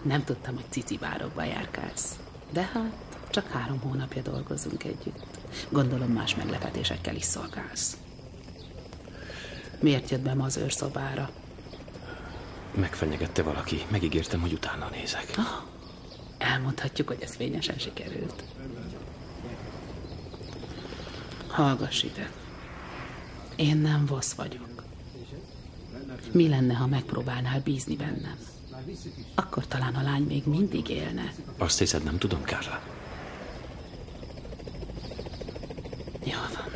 nem tudtam, hogy cicibárokba járkálsz. De hát, csak három hónapja dolgozunk együtt. Gondolom más meglepetésekkel is szolgálsz. Miért jött be ma az őrszobára? Megfenyegette valaki. Megígértem, hogy utána nézek. Oh, elmondhatjuk, hogy ez fényesen sikerült. Hallgass ide. Én nem vosz vagyok. Mi lenne, ha megpróbálnál bízni bennem? Akkor talán a lány még mindig élne. Azt hiszed, nem tudom, Kárla? Jó van.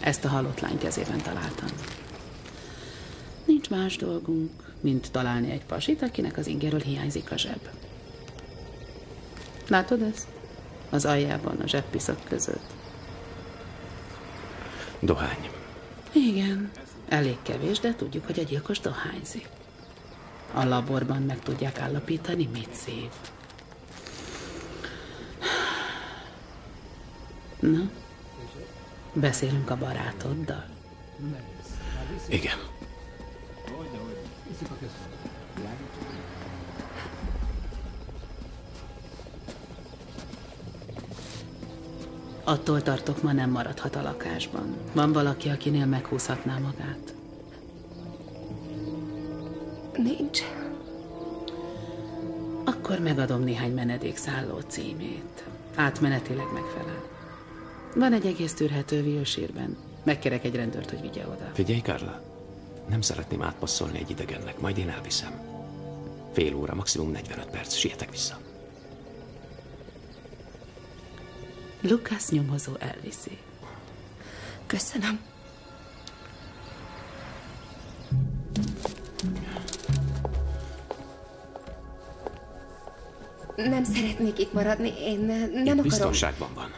Ezt a halott lány kezében találtam. Nincs más dolgunk, mint találni egy pasit, akinek az ingeről hiányzik a zseb. Látod ezt? Az aljában, a zsebpiszak között. Dohány. Igen, elég kevés, de tudjuk, hogy a gyilkos dohányzik. A laborban meg tudják állapítani, mit szív. Na, beszélünk a barátoddal? Igen. Attól tartok, ma nem maradhat a lakásban. Van valaki, akinél meghúzhatná magát? Nincs. Akkor megadom néhány menedékszálló címét. Átmenetileg megfelel. Van egy egész tűrhető vilsírben. Megkerek egy rendőrt, hogy vigye oda. Figyelj, Kárla. Nem szeretném átpasszolni egy idegennek, majd én elviszem. Fél óra, maximum 45 perc. Sietek vissza. Lukász nyomozó elviszi. Köszönöm. Nem szeretnék itt maradni, én nem Itt akarom... biztonságban van.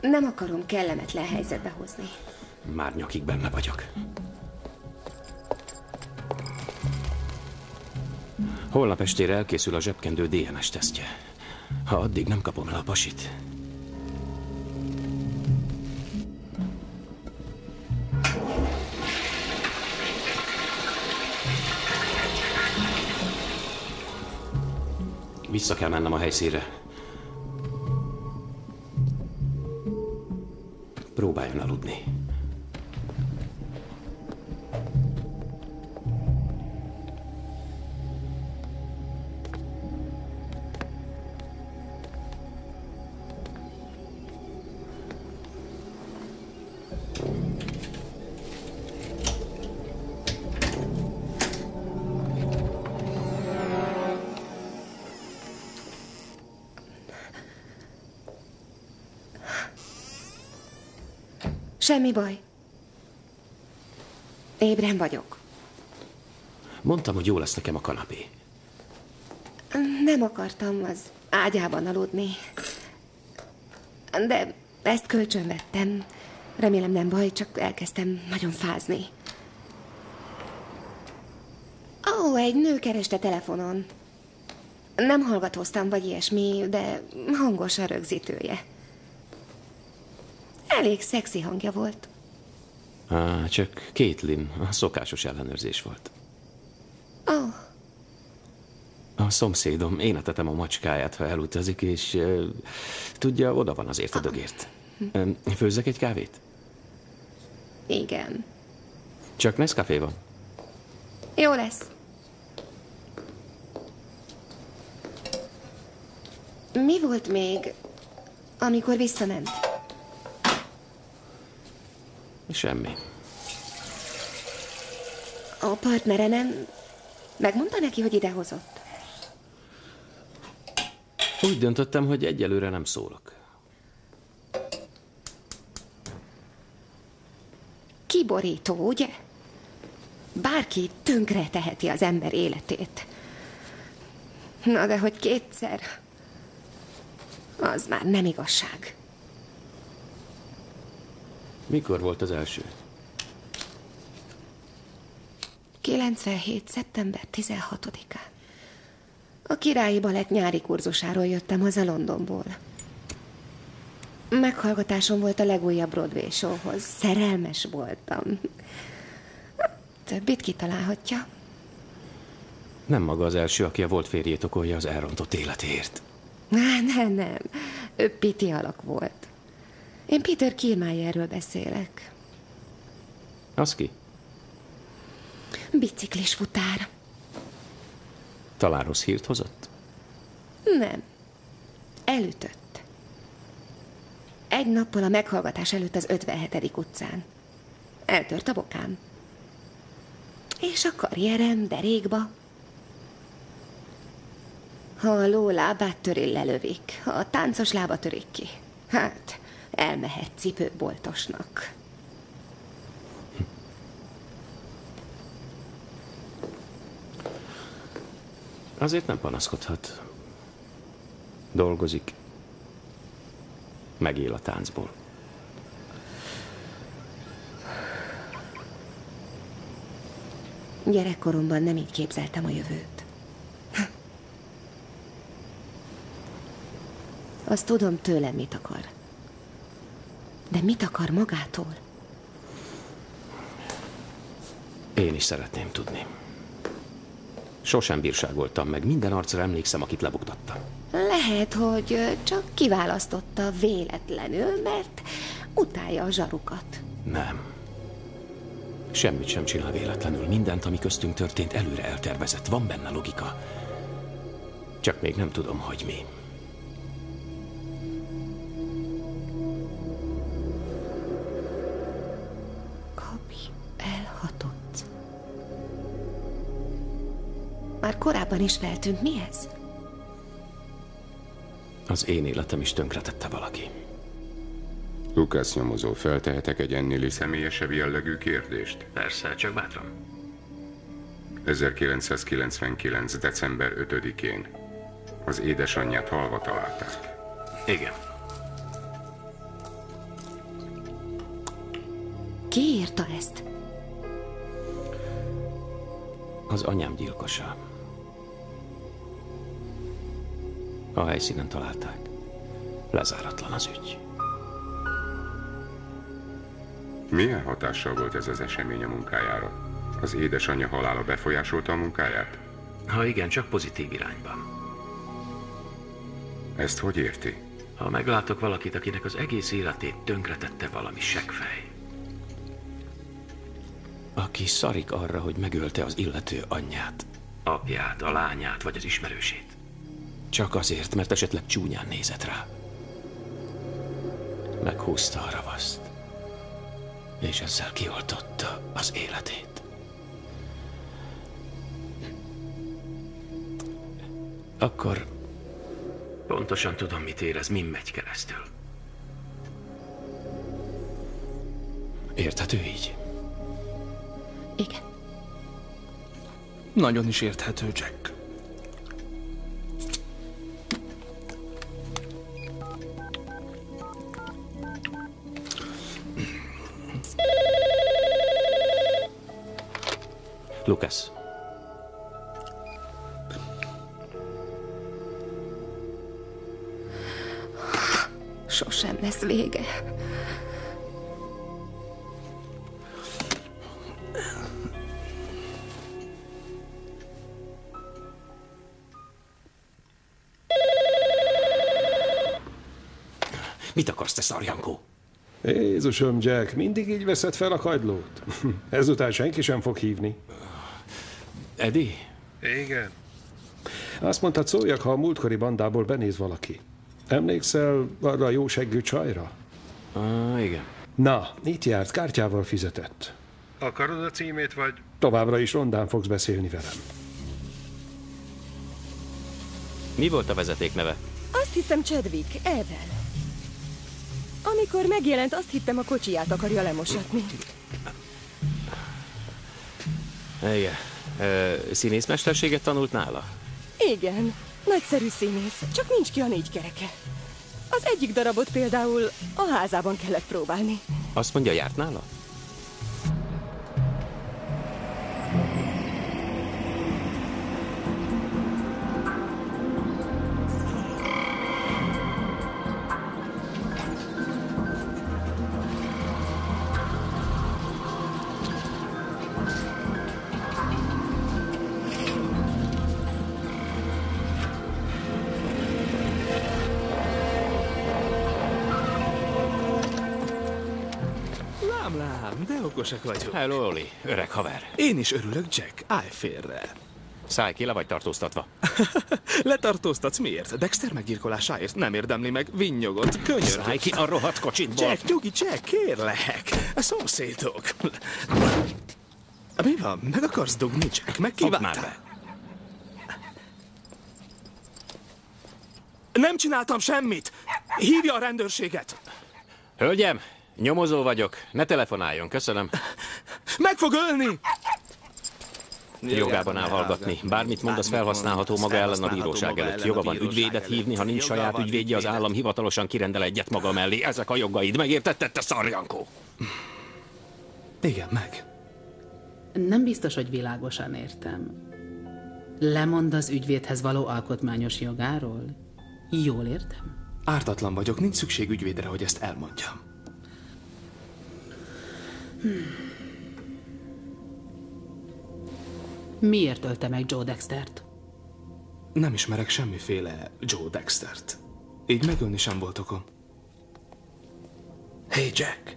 Nem akarom kellemetlen helyzetbe hozni. Már nyakig benne vagyok. Holnap estére elkészül a zsebkendő DNS tesztje. Ha addig nem kapom el a pasit, Vissza kell mennem a helyszínre. Próbáljon aludni. Semmi baj. Ébren vagyok. Mondtam, hogy jó lesz nekem a kanapé. Nem akartam az ágyában aludni. De ezt kölcsön vettem. Remélem nem baj, csak elkezdtem nagyon fázni. Ó, egy nő kereste telefonon. Nem hallgatóztam, vagy ilyesmi, de hangos a rögzítője. Elég szexi hangja volt. Á, csak Caitlin, a szokásos ellenőrzés volt. Ó, oh, A szomszédom, én etetem a macskáját, ha elutazik, és tudja, oda van azért a dögért. Um, főzzek egy kávét? igen. Csak Nescafé van. Jó lesz. Mi volt még, amikor visszament? Semmi. A partnere nem... Megmondta neki, hogy idehozott? Úgy döntöttem, hogy egyelőre nem szólok. Kiborító, ugye? Bárki tönkre teheti az ember életét. Na de hogy kétszer, az már nem igazság. Mikor volt az első? 97. szeptember 16-án. A királyi balett nyári kurzusáról jöttem haza Londonból. Meghallgatásom volt a legújabb Broadway showhoz. Szerelmes voltam. Többit kitalálhatja. Nem maga az első, aki a volt férjét okolja az elrontott életéért. Nem, nem, nem. Ő piti alak volt. Én Peter Kiermájerről beszélek. Az ki? Biciklis futár. Talán rossz hírt hozott? Nem. Elütött. Egy nappal a meghallgatás előtt az 57. utcán. Eltört a bokám. És a karrierem derékba. Ha a ló lábát töri, lelövik. Ha a táncos lába törik ki. Hát, elmehet cipőboltosnak. Azért nem panaszkodhat. Dolgozik. Megél a táncból. Gyerekkoromban nem így képzeltem a jövőt. Azt tudom tőlem, mit akar. De mit akar magától? Én is szeretném tudni. Sosem bírságoltam meg, minden arcra emlékszem, akit lebuktattam. Lehet, hogy csak kiválasztotta véletlenül, mert utálja a zsarukat. Nem. Semmit sem csinál véletlenül. Mindent, ami köztünk történt, előre eltervezett. Van benne logika. Csak még nem tudom, hogy mi. Korábban is feltűnt, mi ez? Az én életem is tönkretette valaki. Lukács nyomozó, feltehetek egy ennél is személyesebb jellegű kérdést? Persze, csak bátran. 1999. december 5-én az édesanyját halva találták. Igen. Ki írta ezt? Az anyám gyilkosa. A helyszínen találták. Lezáratlan az ügy. Milyen hatással volt ez az esemény a munkájára? Az édesanyja halála befolyásolta a munkáját? Ha igen, csak pozitív irányban. Ezt hogy érti? Ha meglátok valakit, akinek az egész életét tönkretette valami seggfej, Aki szarik arra, hogy megölte az illető anyját. apját, a lányát vagy az ismerősét. Csak azért, mert esetleg csúnyán nézett rá. Meghúzta a ravaszt. És ezzel kioltotta az életét. Akkor Pontosan tudom, mit érez, min megy keresztül. érthető így? Igen. Nagyon is érthető, Jack. Lucas. Sosem lesz vége. Mit akarsz, te szarjankó? Jézusom, Jack, mindig így veszed fel a kagylót. <laughs> Ezután senki sem fog hívni. Eddie? Igen. Azt mondtad, szóljak, ha a múltkori bandából benéz valaki. Emlékszel arra a jó seggű csajra? Uh, igen. Na, itt járt, kártyával fizetett. Akarod a címét, vagy? Továbbra is rondán fogsz beszélni velem. Mi volt a vezeték neve? Azt hiszem Chadwick, Evel. Amikor megjelent, azt hittem a kocsiját akarja lemosatni. Igen. Ö, színészmesterséget tanult nála? Igen, nagyszerű színész, csak nincs ki a négy kereke. Az egyik darabot például a házában kellett próbálni. Azt mondja, járt nála? Okosak vagyok. Hello, Oli, öreg haver. Én is örülök, Jack. Állj félre. Szállj ki, le vagy tartóztatva. <laughs> Letartóztatsz miért? Dexter meggyilkolásáért nem érdemli meg. Vinnyogott, könyörgök. Szállj ki a rohadt kocsitból. Jack, nyugi, Jack, kérlek. A szomszédok. Mi van? Meg akarsz dugni, Jack? Megkívántál? Nem csináltam semmit. Hívja a rendőrséget. Hölgyem, nyomozó vagyok. Ne telefonáljon, köszönöm. Meg fog ölni. Jogában áll hallgatni. Bármit mond, az felhasználható maga ellen a bíróság előtt. Joga van ügyvédet hívni, ha nincs saját ügyvédje, az állam hivatalosan kirendel egyet maga mellé. Ezek a jogaid. Megértetted, te szarjankó? Igen, meg. Nem biztos, hogy világosan értem. Lemond az ügyvédhez való alkotmányos jogáról? Jól értem? Ártatlan vagyok, nincs szükség ügyvédre, hogy ezt elmondjam. Miért ölte meg Joe Dextert? Nem ismerek semmiféle Joe Dextert. Így megölni sem volt okom. Hey, Jack!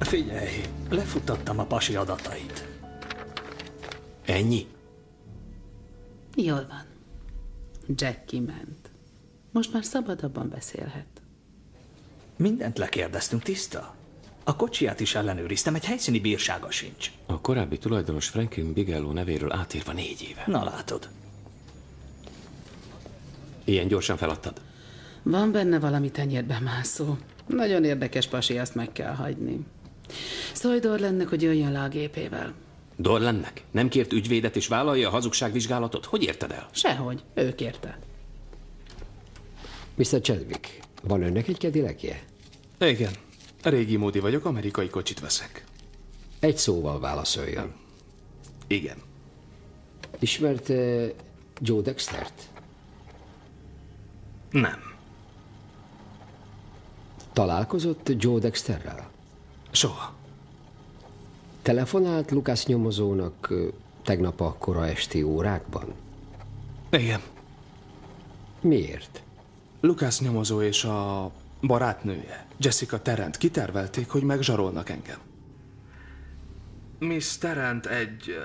Figyelj, lefuttattam a pasi adatait. Ennyi? Jól van. Jack kiment. Most már szabadabban beszélhet. Mindent lekérdeztünk, tiszta? A kocsiját is ellenőriztem, egy helyszíni bírsága sincs. A korábbi tulajdonos Franklin Bigelow nevéről átírva négy éve. Na látod. Ilyen gyorsan feladtad? Van benne valami tenyérbe mászó. Nagyon érdekes pasi, azt meg kell hagyni. Szólj Dorlennek, hogy jöjjön le a gépével. Dorlennek? Nem kért ügyvédet és vállalja a hazugságvizsgálatot? Hogy érted el? Sehogy, ő kérte. Mr. Chadwick, van önnek egy kedilekje? Igen. Régi módi vagyok, amerikai kocsit veszek. Egy szóval válaszoljon. Igen. Ismert uh, Joe Dextert? Nem. Találkozott Joe Dexterrel? Soha. Telefonált Lukasz nyomozónak tegnap a kora esti órákban? Igen. Miért? Lukász nyomozó és a barátnője, Jessica Terent kitervelték, hogy megzsarolnak engem. Miss Terent egy...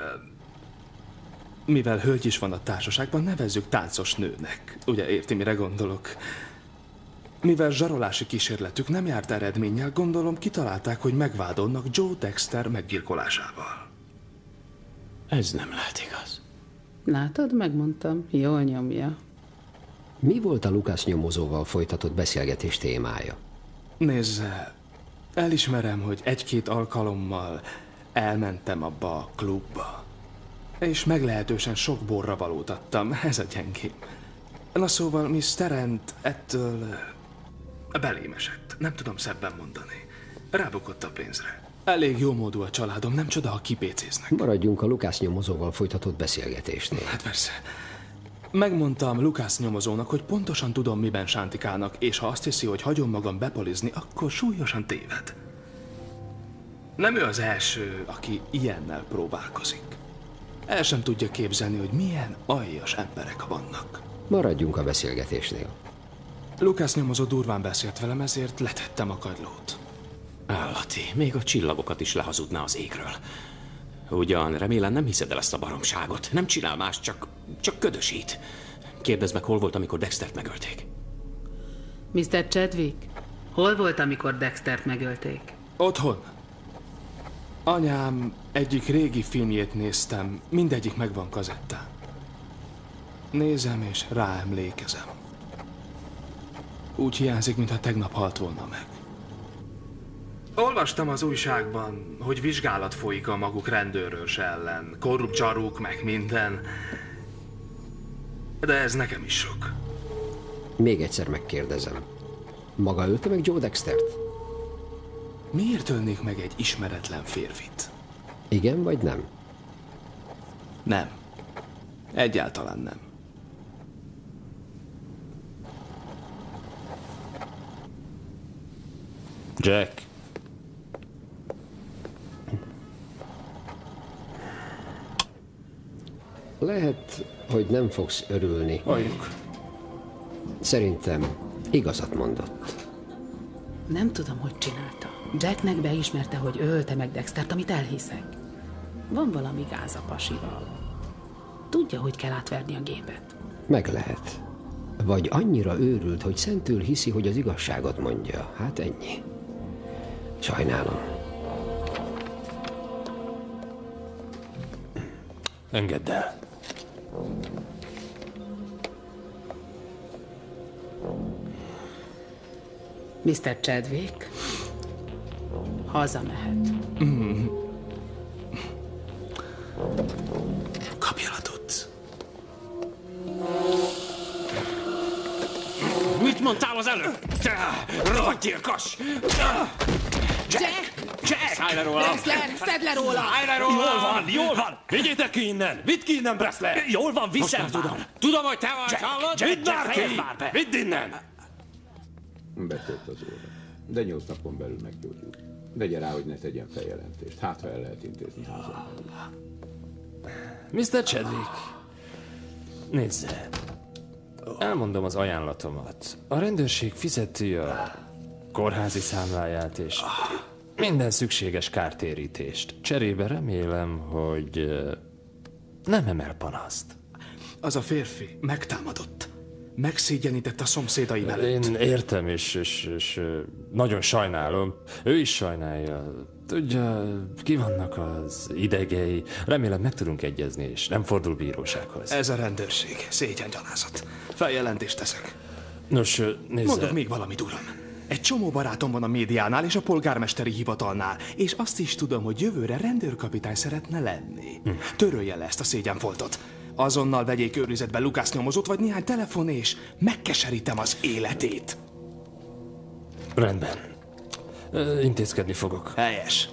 Mivel hölgy is van a társaságban, nevezzük táncos nőnek. Ugye érti, mire gondolok? Mivel zsarolási kísérletük nem járt eredménnyel, gondolom kitalálták, hogy megvádolnak Joe Dexter meggyilkolásával. Ez nem lehet igaz. Látod, megmondtam, jól nyomja. Mi volt a Lukasz nyomozóval folytatott beszélgetés témája? Nézze, elismerem, hogy egy-két alkalommal elmentem abba a klubba, és meglehetősen sok borra valót adtam, ez a gyengém. Na szóval Miss Terent ettől belém esett, nem tudom szebben mondani. Rábukott a pénzre. Elég jó módú a családom, nem csoda, ha kipécéznek. Maradjunk a Lukasz nyomozóval folytatott beszélgetésnél. Hát persze. Megmondtam Lukász nyomozónak, hogy pontosan tudom, miben sántikálnak, és ha azt hiszi, hogy hagyom magam bepolizni, akkor súlyosan téved. Nem ő az első, aki ilyennel próbálkozik. El sem tudja képzelni, hogy milyen aljas emberek vannak. Maradjunk a beszélgetésnél. Lukász nyomozó durván beszélt velem, ezért letettem a kagylót. Állati, még a csillagokat is lehazudná az égről. Ugyan, remélem nem hiszed el ezt a baromságot. Nem csinál más, csak, csak ködösít. Kérdezd meg, hol volt, amikor Dextert megölték. Mr. Chadwick, hol volt, amikor Dextert megölték? Otthon. Anyám egyik régi filmjét néztem, mindegyik megvan kazettán. Nézem és ráemlékezem. Úgy hiányzik, mintha tegnap halt volna meg. Olvastam az újságban, hogy vizsgálat folyik a maguk rendőrös ellen. Korrupt csaruk, meg minden. De ez nekem is sok. Még egyszer megkérdezem. Maga ölte meg Joe Dextert? Miért ölnék meg egy ismeretlen férfit? Igen vagy nem? Nem. Egyáltalán nem. Jack. Lehet, hogy nem fogsz örülni. Halljuk. Szerintem igazat mondott. Nem tudom, hogy csinálta. Jacknek beismerte, hogy ölte meg Dextert, amit elhiszek. Van valami gáz a pasival. Tudja, hogy kell átverni a gépet. Meg lehet. Vagy annyira őrült, hogy szentül hiszi, hogy az igazságot mondja. Hát ennyi. Sajnálom. Engedd el. Mr. Chadwick, hazamehet. Mm. Szedd le róla! Szállj le róla! Jól van, jól van! Vigyétek ki innen! Vidd ki innen, Bressler! Jól van, Most viszem már tudom. Tudom, hogy te vagy, Jack, hallod? Jack, Vidd már ki! fejezd már be! Vidd innen! Betört az óra. De nyolc napon belül meggyógyul. Vegye rá, hogy ne tegyen feljelentést. Hát, ha el lehet intézni házon. Mr. Chadwick, nézze. Elmondom az ajánlatomat. A rendőrség fizeti a kórházi számláját és minden szükséges kártérítést. Cserébe remélem, hogy nem emel panaszt. Az a férfi megtámadott. Megszégyenített a szomszédai előtt. Én értem, és, és, és nagyon sajnálom. Ő is sajnálja. Tudja, ki vannak az idegei. Remélem meg tudunk egyezni, és nem fordul bírósághoz. Ez a rendőrség. Szégyen gyalázat. Feljelentést teszek. Nos, nézze... Mondok még valamit, uram. Egy csomó barátom van a médiánál és a polgármesteri hivatalnál, és azt is tudom, hogy jövőre rendőrkapitány szeretne lenni. Törölje le ezt a szégyenfoltot. Azonnal vegyék őrizetbe Lukász nyomozót, vagy néhány telefon, és megkeserítem az életét. Rendben. Intézkedni fogok. Helyes.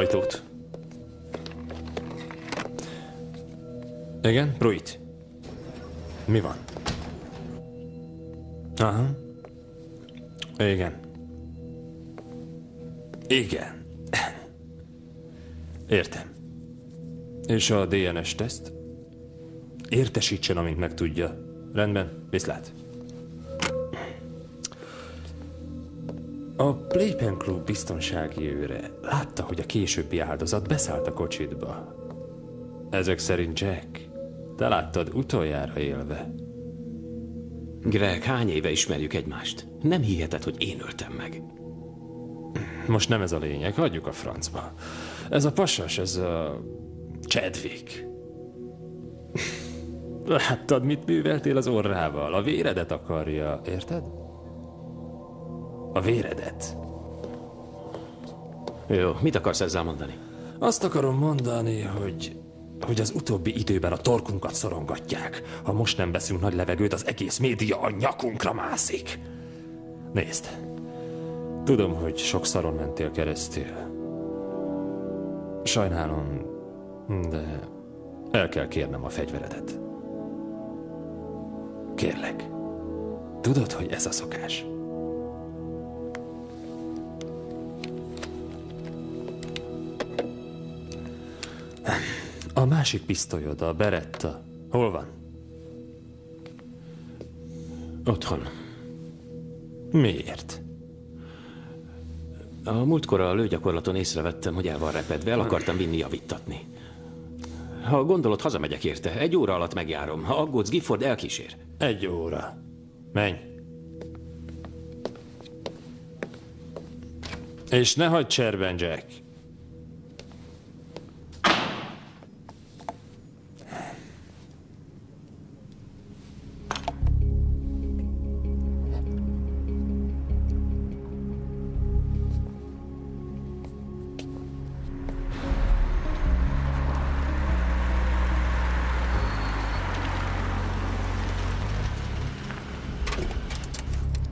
Ajtót. Igen, Pruitt. Mi van? Aha. Igen. Igen. Értem. És a DNS teszt? Értesítsen, amint megtudja. Rendben, viszlát. A Playpen Club biztonsági őre látta, hogy a későbbi áldozat beszállt a kocsitba. Ezek szerint Jack, te láttad utoljára élve. Greg, hány éve ismerjük egymást? Nem hiheted, hogy én öltem meg. Most nem ez a lényeg, hagyjuk a francba. Ez a pasas, ez a Chadwick. Láttad, mit műveltél az orrával? A véredet akarja, érted? A véredet. Jó, mit akarsz ezzel mondani? Azt akarom mondani, hogy hogy az utóbbi időben a torkunkat szorongatják. Ha most nem veszünk nagy levegőt, az egész média a nyakunkra mászik. Nézd, tudom, hogy sok szaron mentél keresztül. Sajnálom, de el kell kérnem a fegyveredet. Kérlek, tudod, hogy ez a szokás? A másik pisztolyod, a Beretta, hol van? Otthon. Miért? A múltkor a lőgyakorlaton észrevettem, hogy el van repedve, el akartam vinni javítatni. Ha gondolod, hazamegyek érte. Egy óra alatt megjárom. Ha aggódsz, Gifford elkísér. Egy óra. Menj. És ne hagyd cserben, Jack.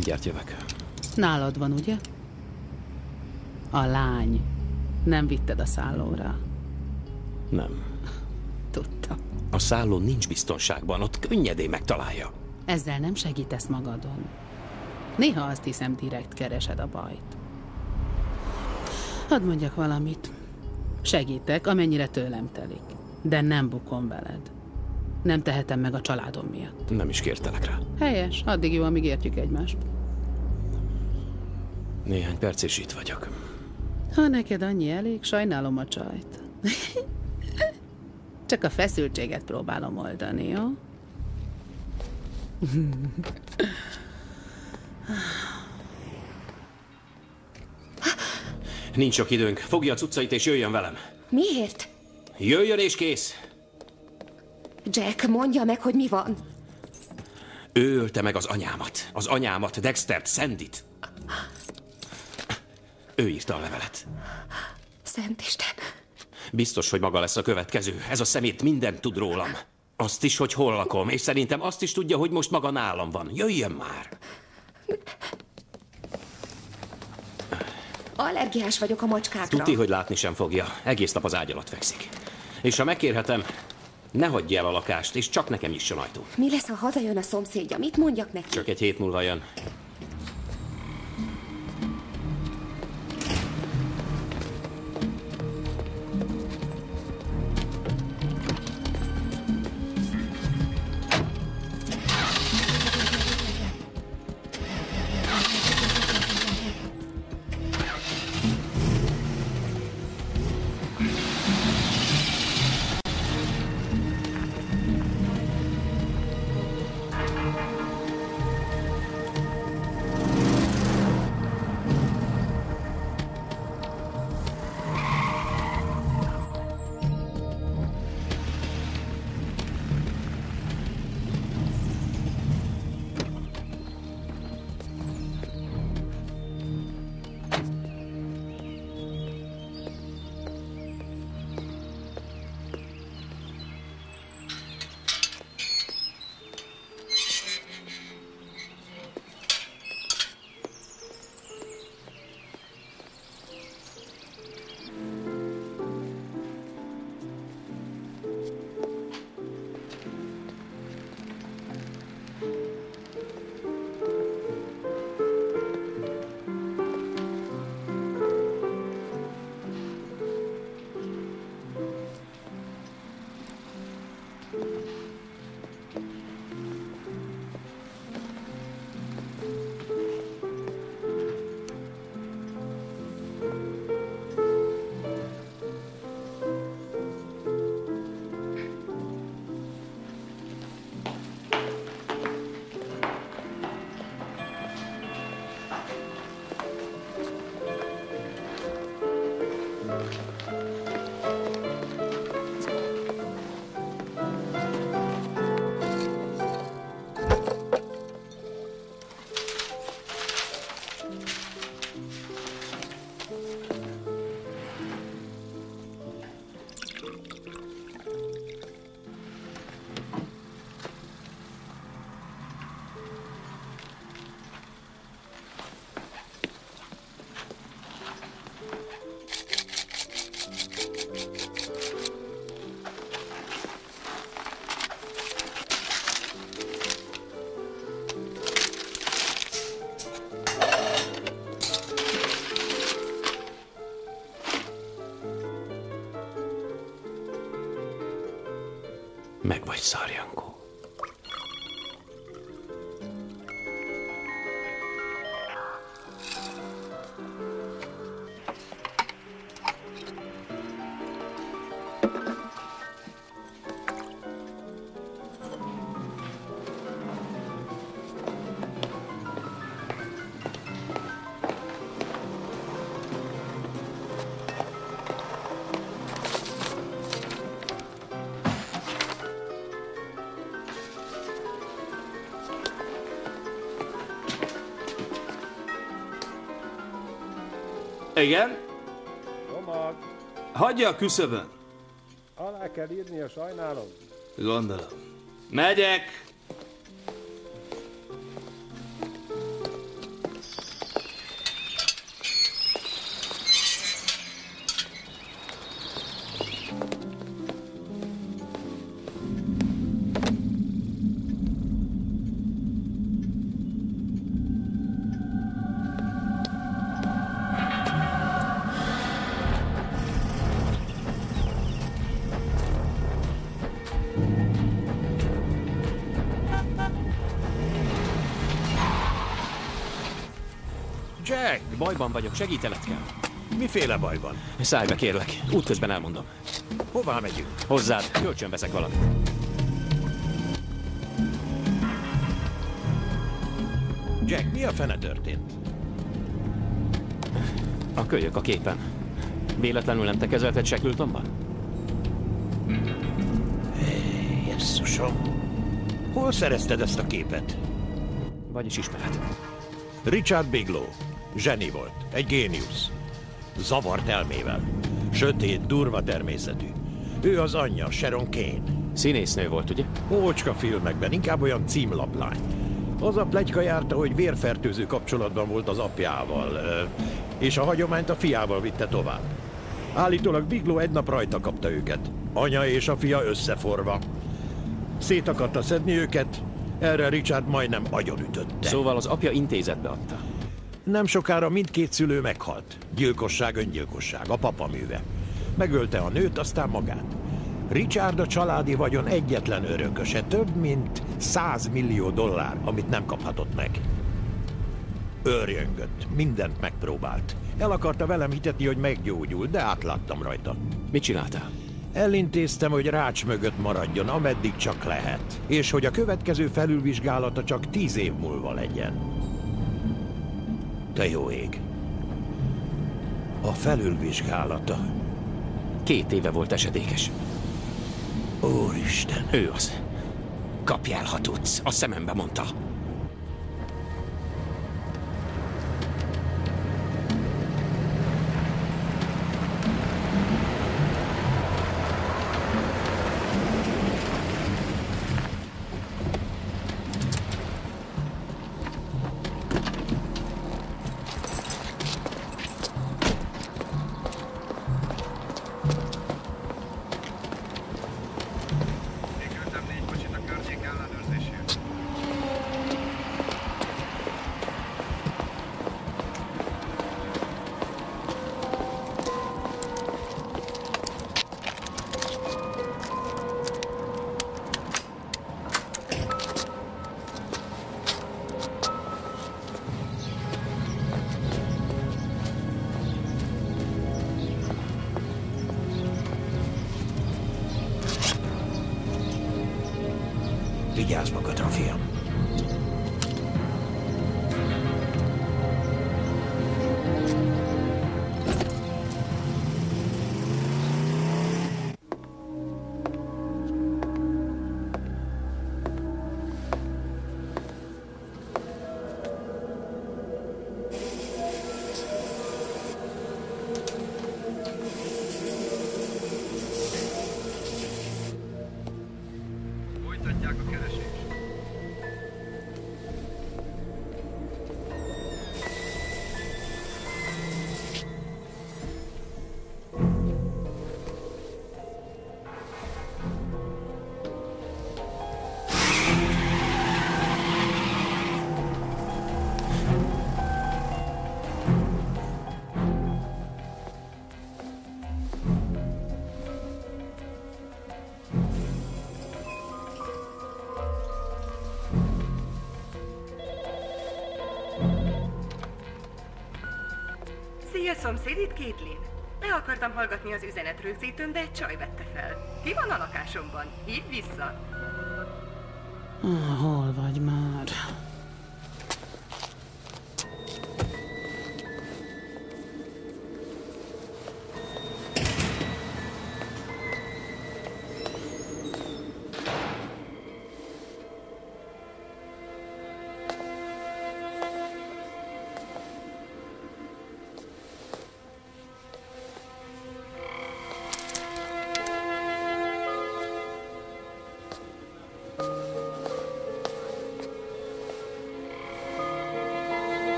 Mindjárt jövök. Nálad van, ugye? A lány. Nem vitted a szállóra. Nem. Tudtam. A szálló nincs biztonságban, ott könnyedén megtalálja. Ezzel nem segítesz magadon. Néha azt hiszem, direkt keresed a bajt. Hadd mondjak valamit. Segítek, amennyire tőlem telik. De nem bukom veled. Nem tehetem meg a családom miatt. Nem is kértelek rá. Helyes, addig jó, amíg értjük egymást. Néhány perc és itt vagyok. Ha neked annyi elég, sajnálom a csajt. <laughs> Csak a feszültséget próbálom oldani, jó? Nincs sok időnk. Fogja a cuccait és jöjjön velem. Miért? Jöjjön és kész. Jack, mondja meg, hogy mi van. Ő ölte meg az anyámat. Az anyámat, Dextert, Sandit. Ő írta a levelet. Szent Isten. Biztos, hogy maga lesz a következő. Ez a szemét mindent tud rólam. Azt is, hogy hol lakom, és szerintem azt is tudja, hogy most maga nálam van. Jöjjön már! Allergiás vagyok a macskákra. Tudti, hogy látni sem fogja. Egész nap az ágy alatt fekszik. És ha megkérhetem, ne hagyja el a lakást, és csak nekem nyisson ajtót. Mi lesz, ha hazajön a szomszédja? Mit mondjak neki? Csak egy hét múlva jön. Igen? Csomag. Hagyja a küszöbön. Alá kell írni a sajnálom. Gondolom. Megyek. Bajban vagyok, segítelet kell. miféle bajban? Szállj be, kérlek. Útközben elmondom. Hová megyünk? Hozzád, kölcsön veszek valamit. Jack, mi a fene történt? A kölyök a képen. Véletlenül nem te kezelted Shackletonban? Jesszusom. Hol szerezted ezt a képet? Vagyis ismered. Richard Bigelow. Zseni volt. Egy géniusz. Zavart elmével. Sötét, durva természetű. Ő az anyja, Sharon Kane. Színésznő volt, ugye? Ócska filmekben, inkább olyan címlaplány. Az a plegyka járta, hogy vérfertőző kapcsolatban volt az apjával, és a hagyományt a fiával vitte tovább. Állítólag Bigelow egy nap rajta kapta őket. Anya és a fia összeforva. Szét akarta szedni őket, erre Richard majdnem agyonütötte. Szóval az apja intézetbe adta. Nem sokára mindkét szülő meghalt. Gyilkosság, öngyilkosság, a papa műve. Megölte a nőt, aztán magát. Richard a családi vagyon egyetlen örököse, több mint 100 millió dollár, amit nem kaphatott meg. Örjöngött, mindent megpróbált. El akarta velem hitetni, hogy meggyógyul, de átláttam rajta. Mit csináltál? Elintéztem, hogy rács mögött maradjon, ameddig csak lehet. És hogy a következő felülvizsgálata csak tíz év múlva legyen. Te jó ég. A felülvizsgálata. Két éve volt esedékes. Úristen. Ő az. Kapj el, ha tudsz. A szemembe mondta. Szomszéd itt Caitlin. Le akartam hallgatni az üzenet rögzítőn, de egy csaj vette fel. Ki van a lakásomban? Hívd vissza. Ah, hol vagy már?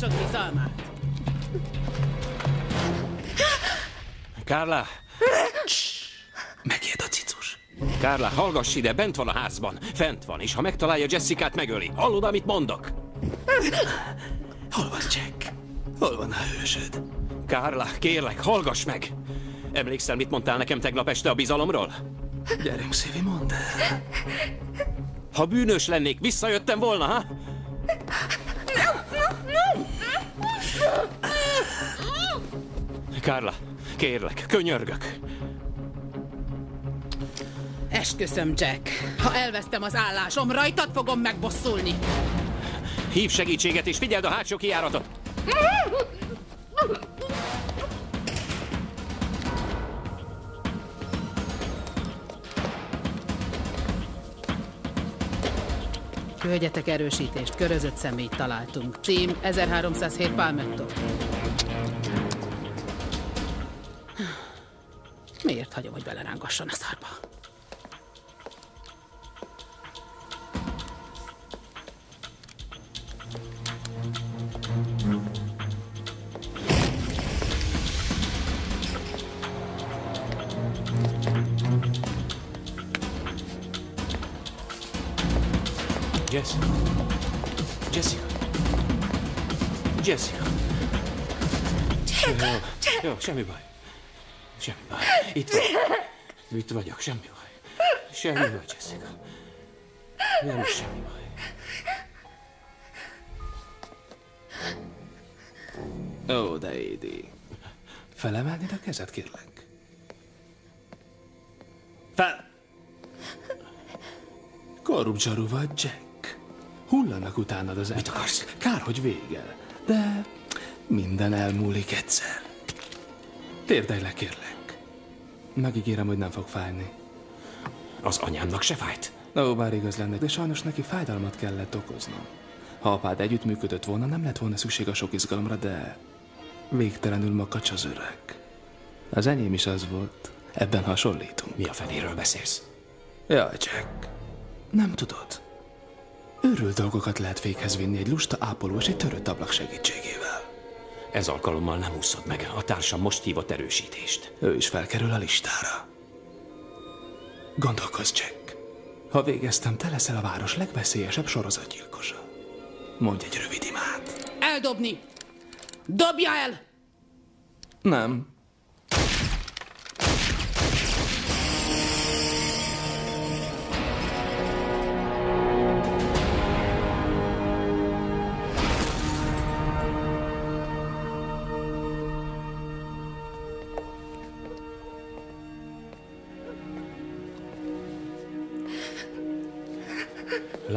Mások bizalmát. Kárla! Megijed a cicus. Kárla, hallgass ide, bent van a házban. Fent van, és ha megtalálja Jessicát, megöli. Hallod, amit mondok? Hol van Jack? Hol van a hősöd? Kárla, kérlek, hallgass meg! Emlékszel, mit mondtál nekem tegnap este a bizalomról? Gyerünk, Szívi, mondd el. Ha bűnös lennék, visszajöttem volna, ha? Kérlek, könyörgök. Esküszöm, Jack. Ha elvesztem az állásom, rajtad fogom megbosszulni. Hív segítséget és figyeld a hátsó kijáratot. Küldjetek erősítést, körözött személyt találtunk. Cím 1307 Palmetto. Miért hagyom, hogy belerángasson a szarba? Jess. Jessica. Jessica. Jó, jó, semmi baj. Semmi baj. Itt vagy. Itt vagyok, semmi baj. Semmi baj, Jessica. Nem semmi baj. Ó, de Édi. Felemelnéd a kezed, kérlek? Fel! Vagy, Jack. Hullanak utánad az Mit akarsz? Kár, hogy vége. De minden elmúlik egyszer. Térdelj le, kérlek. Megígérem, hogy nem fog fájni. Az anyámnak se fájt? Ó, bár igaz lenne, de sajnos neki fájdalmat kellett okoznom. Ha apád együttműködött volna, nem lett volna szükség a sok izgalomra, de végtelenül makacs az öreg. Az enyém is az volt. Ebben hasonlítunk. Mi a fenéről beszélsz? Jaj, Jack. Nem tudod. Őrült dolgokat lehet véghez vinni egy lusta ápoló és egy törött ablak segítségével. Ez alkalommal nem úszod meg. A társam most hívott erősítést. Ő is felkerül a listára. Gondolkozz, Jack. Ha végeztem, te leszel a város legveszélyesebb sorozatgyilkosa. Mondj egy rövid imát. Eldobni! Dobja el! Nem.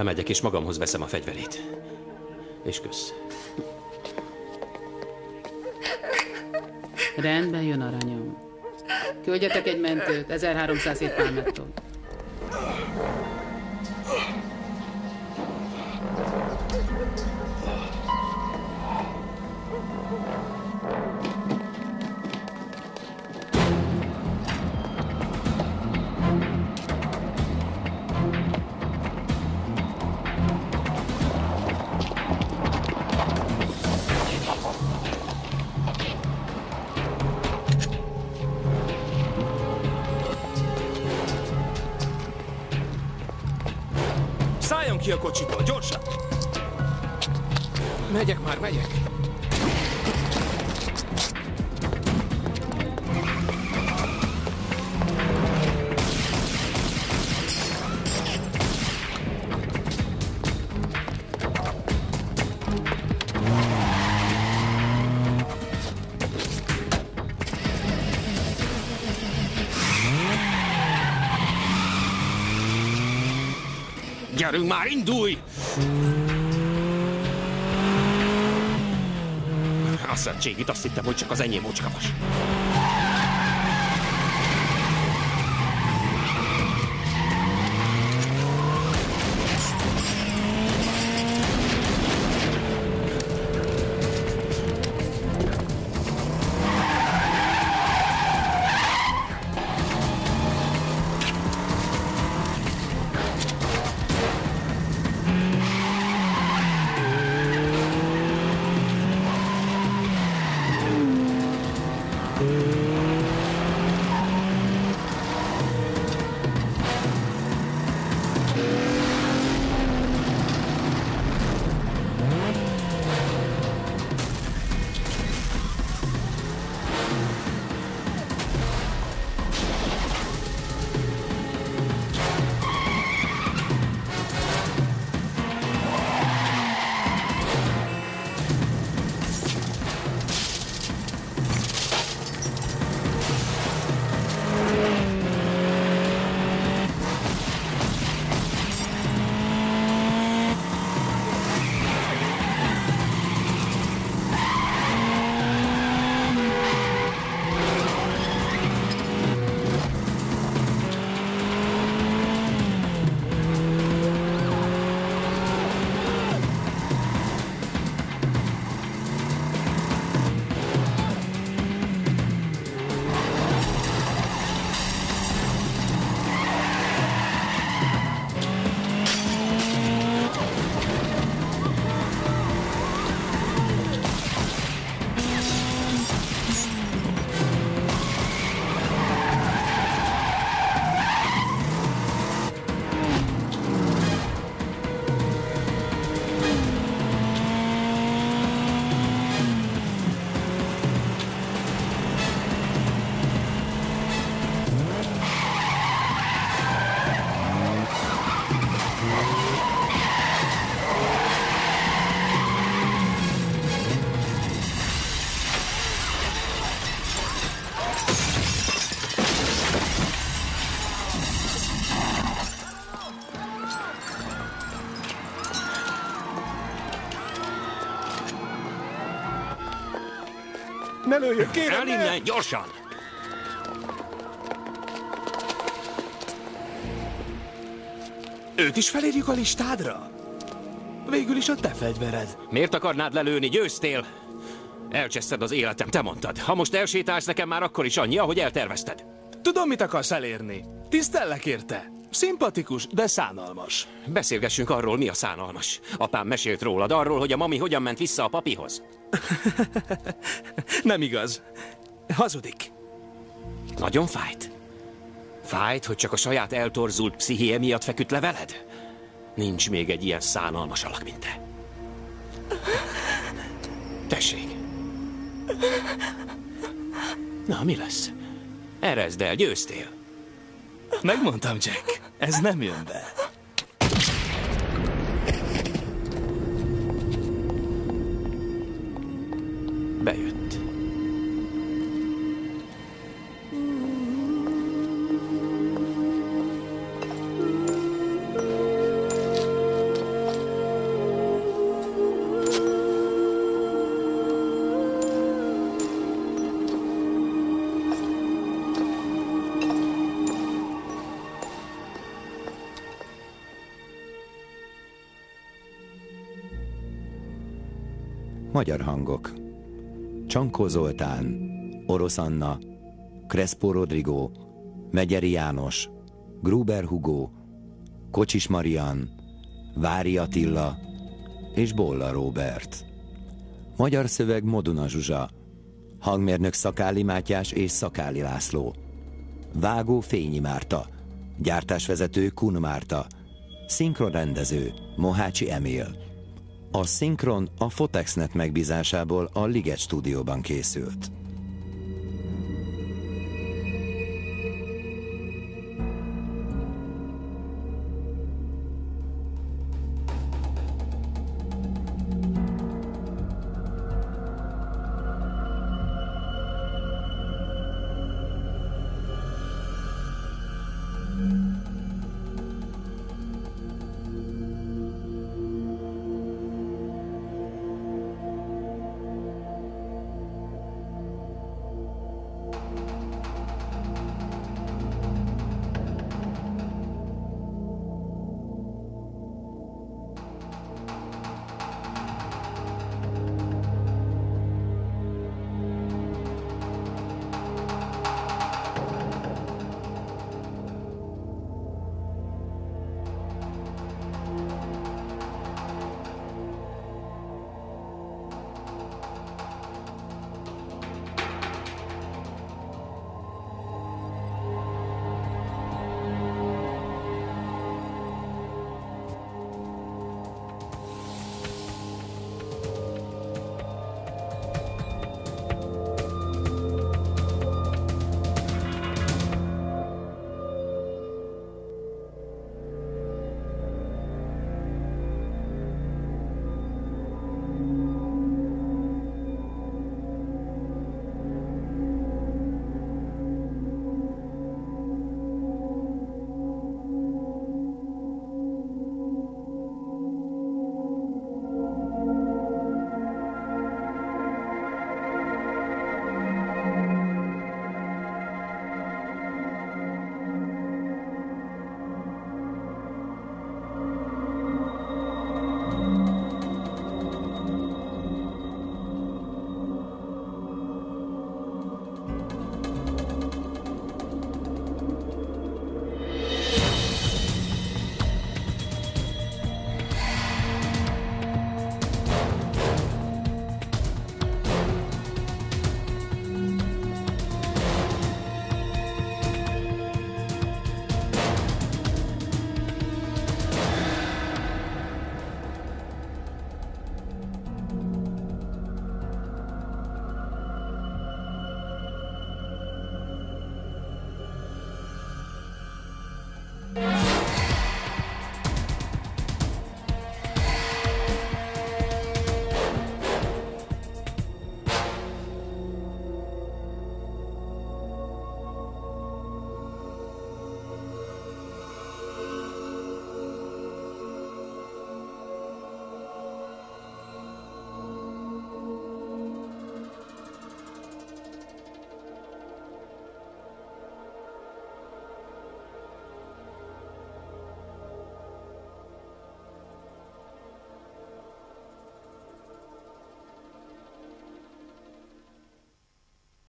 Lemegyek és magamhoz veszem a fegyverét. És kösz. Rendben jön, aranyom. Küldjetek egy mentőt, 1307 Palmetto. Ki a kocsiból, gyorsan! Megyek már, megyek. Gyerünk már, indulj! A szentségit azt hittem, hogy csak az enyém mocskavas. Ne lőjön, kérem, El ne! innen, gyorsan! Őt is felírjuk a listádra? Végül is a te fegyvered. Miért akarnád lelőni? Győztél! Elcseszted az életem, te mondtad. Ha most elsétálsz nekem már akkor is annyi, ahogy eltervezted. Tudom, mit akarsz elérni. Tisztellek érte. Szimpatikus, de szánalmas. Beszélgessünk arról, mi a szánalmas. Apám mesélt rólad, arról, hogy a mami hogyan ment vissza a papihoz. <laughs> Nem igaz. Hazudik. Nagyon fájt? Fájt, hogy csak a saját eltorzult pszichéje miatt feküdt le veled? Nincs még egy ilyen szánalmas alak, mint te. Tessék. Na, mi lesz? Erezd el, győztél. Megmondtam, Jack. Ez nem jön be. Bejött. Magyar hangok. Csankó Zoltán, Orosz Anna, Crespo Rodrigo, Megyeri János, Gruber Hugo, Kocsis Marian, Vári Attila és Bolla Robert. Magyar szöveg Moduna Zsuzsa, hangmérnök Szakáli Mátyás és Szakáli László, vágó Fényi Márta, gyártásvezető Kun Márta, Szinkronrendező Mohácsi Emil. A szinkron a Fotexnet megbízásából a Liget stúdióban készült.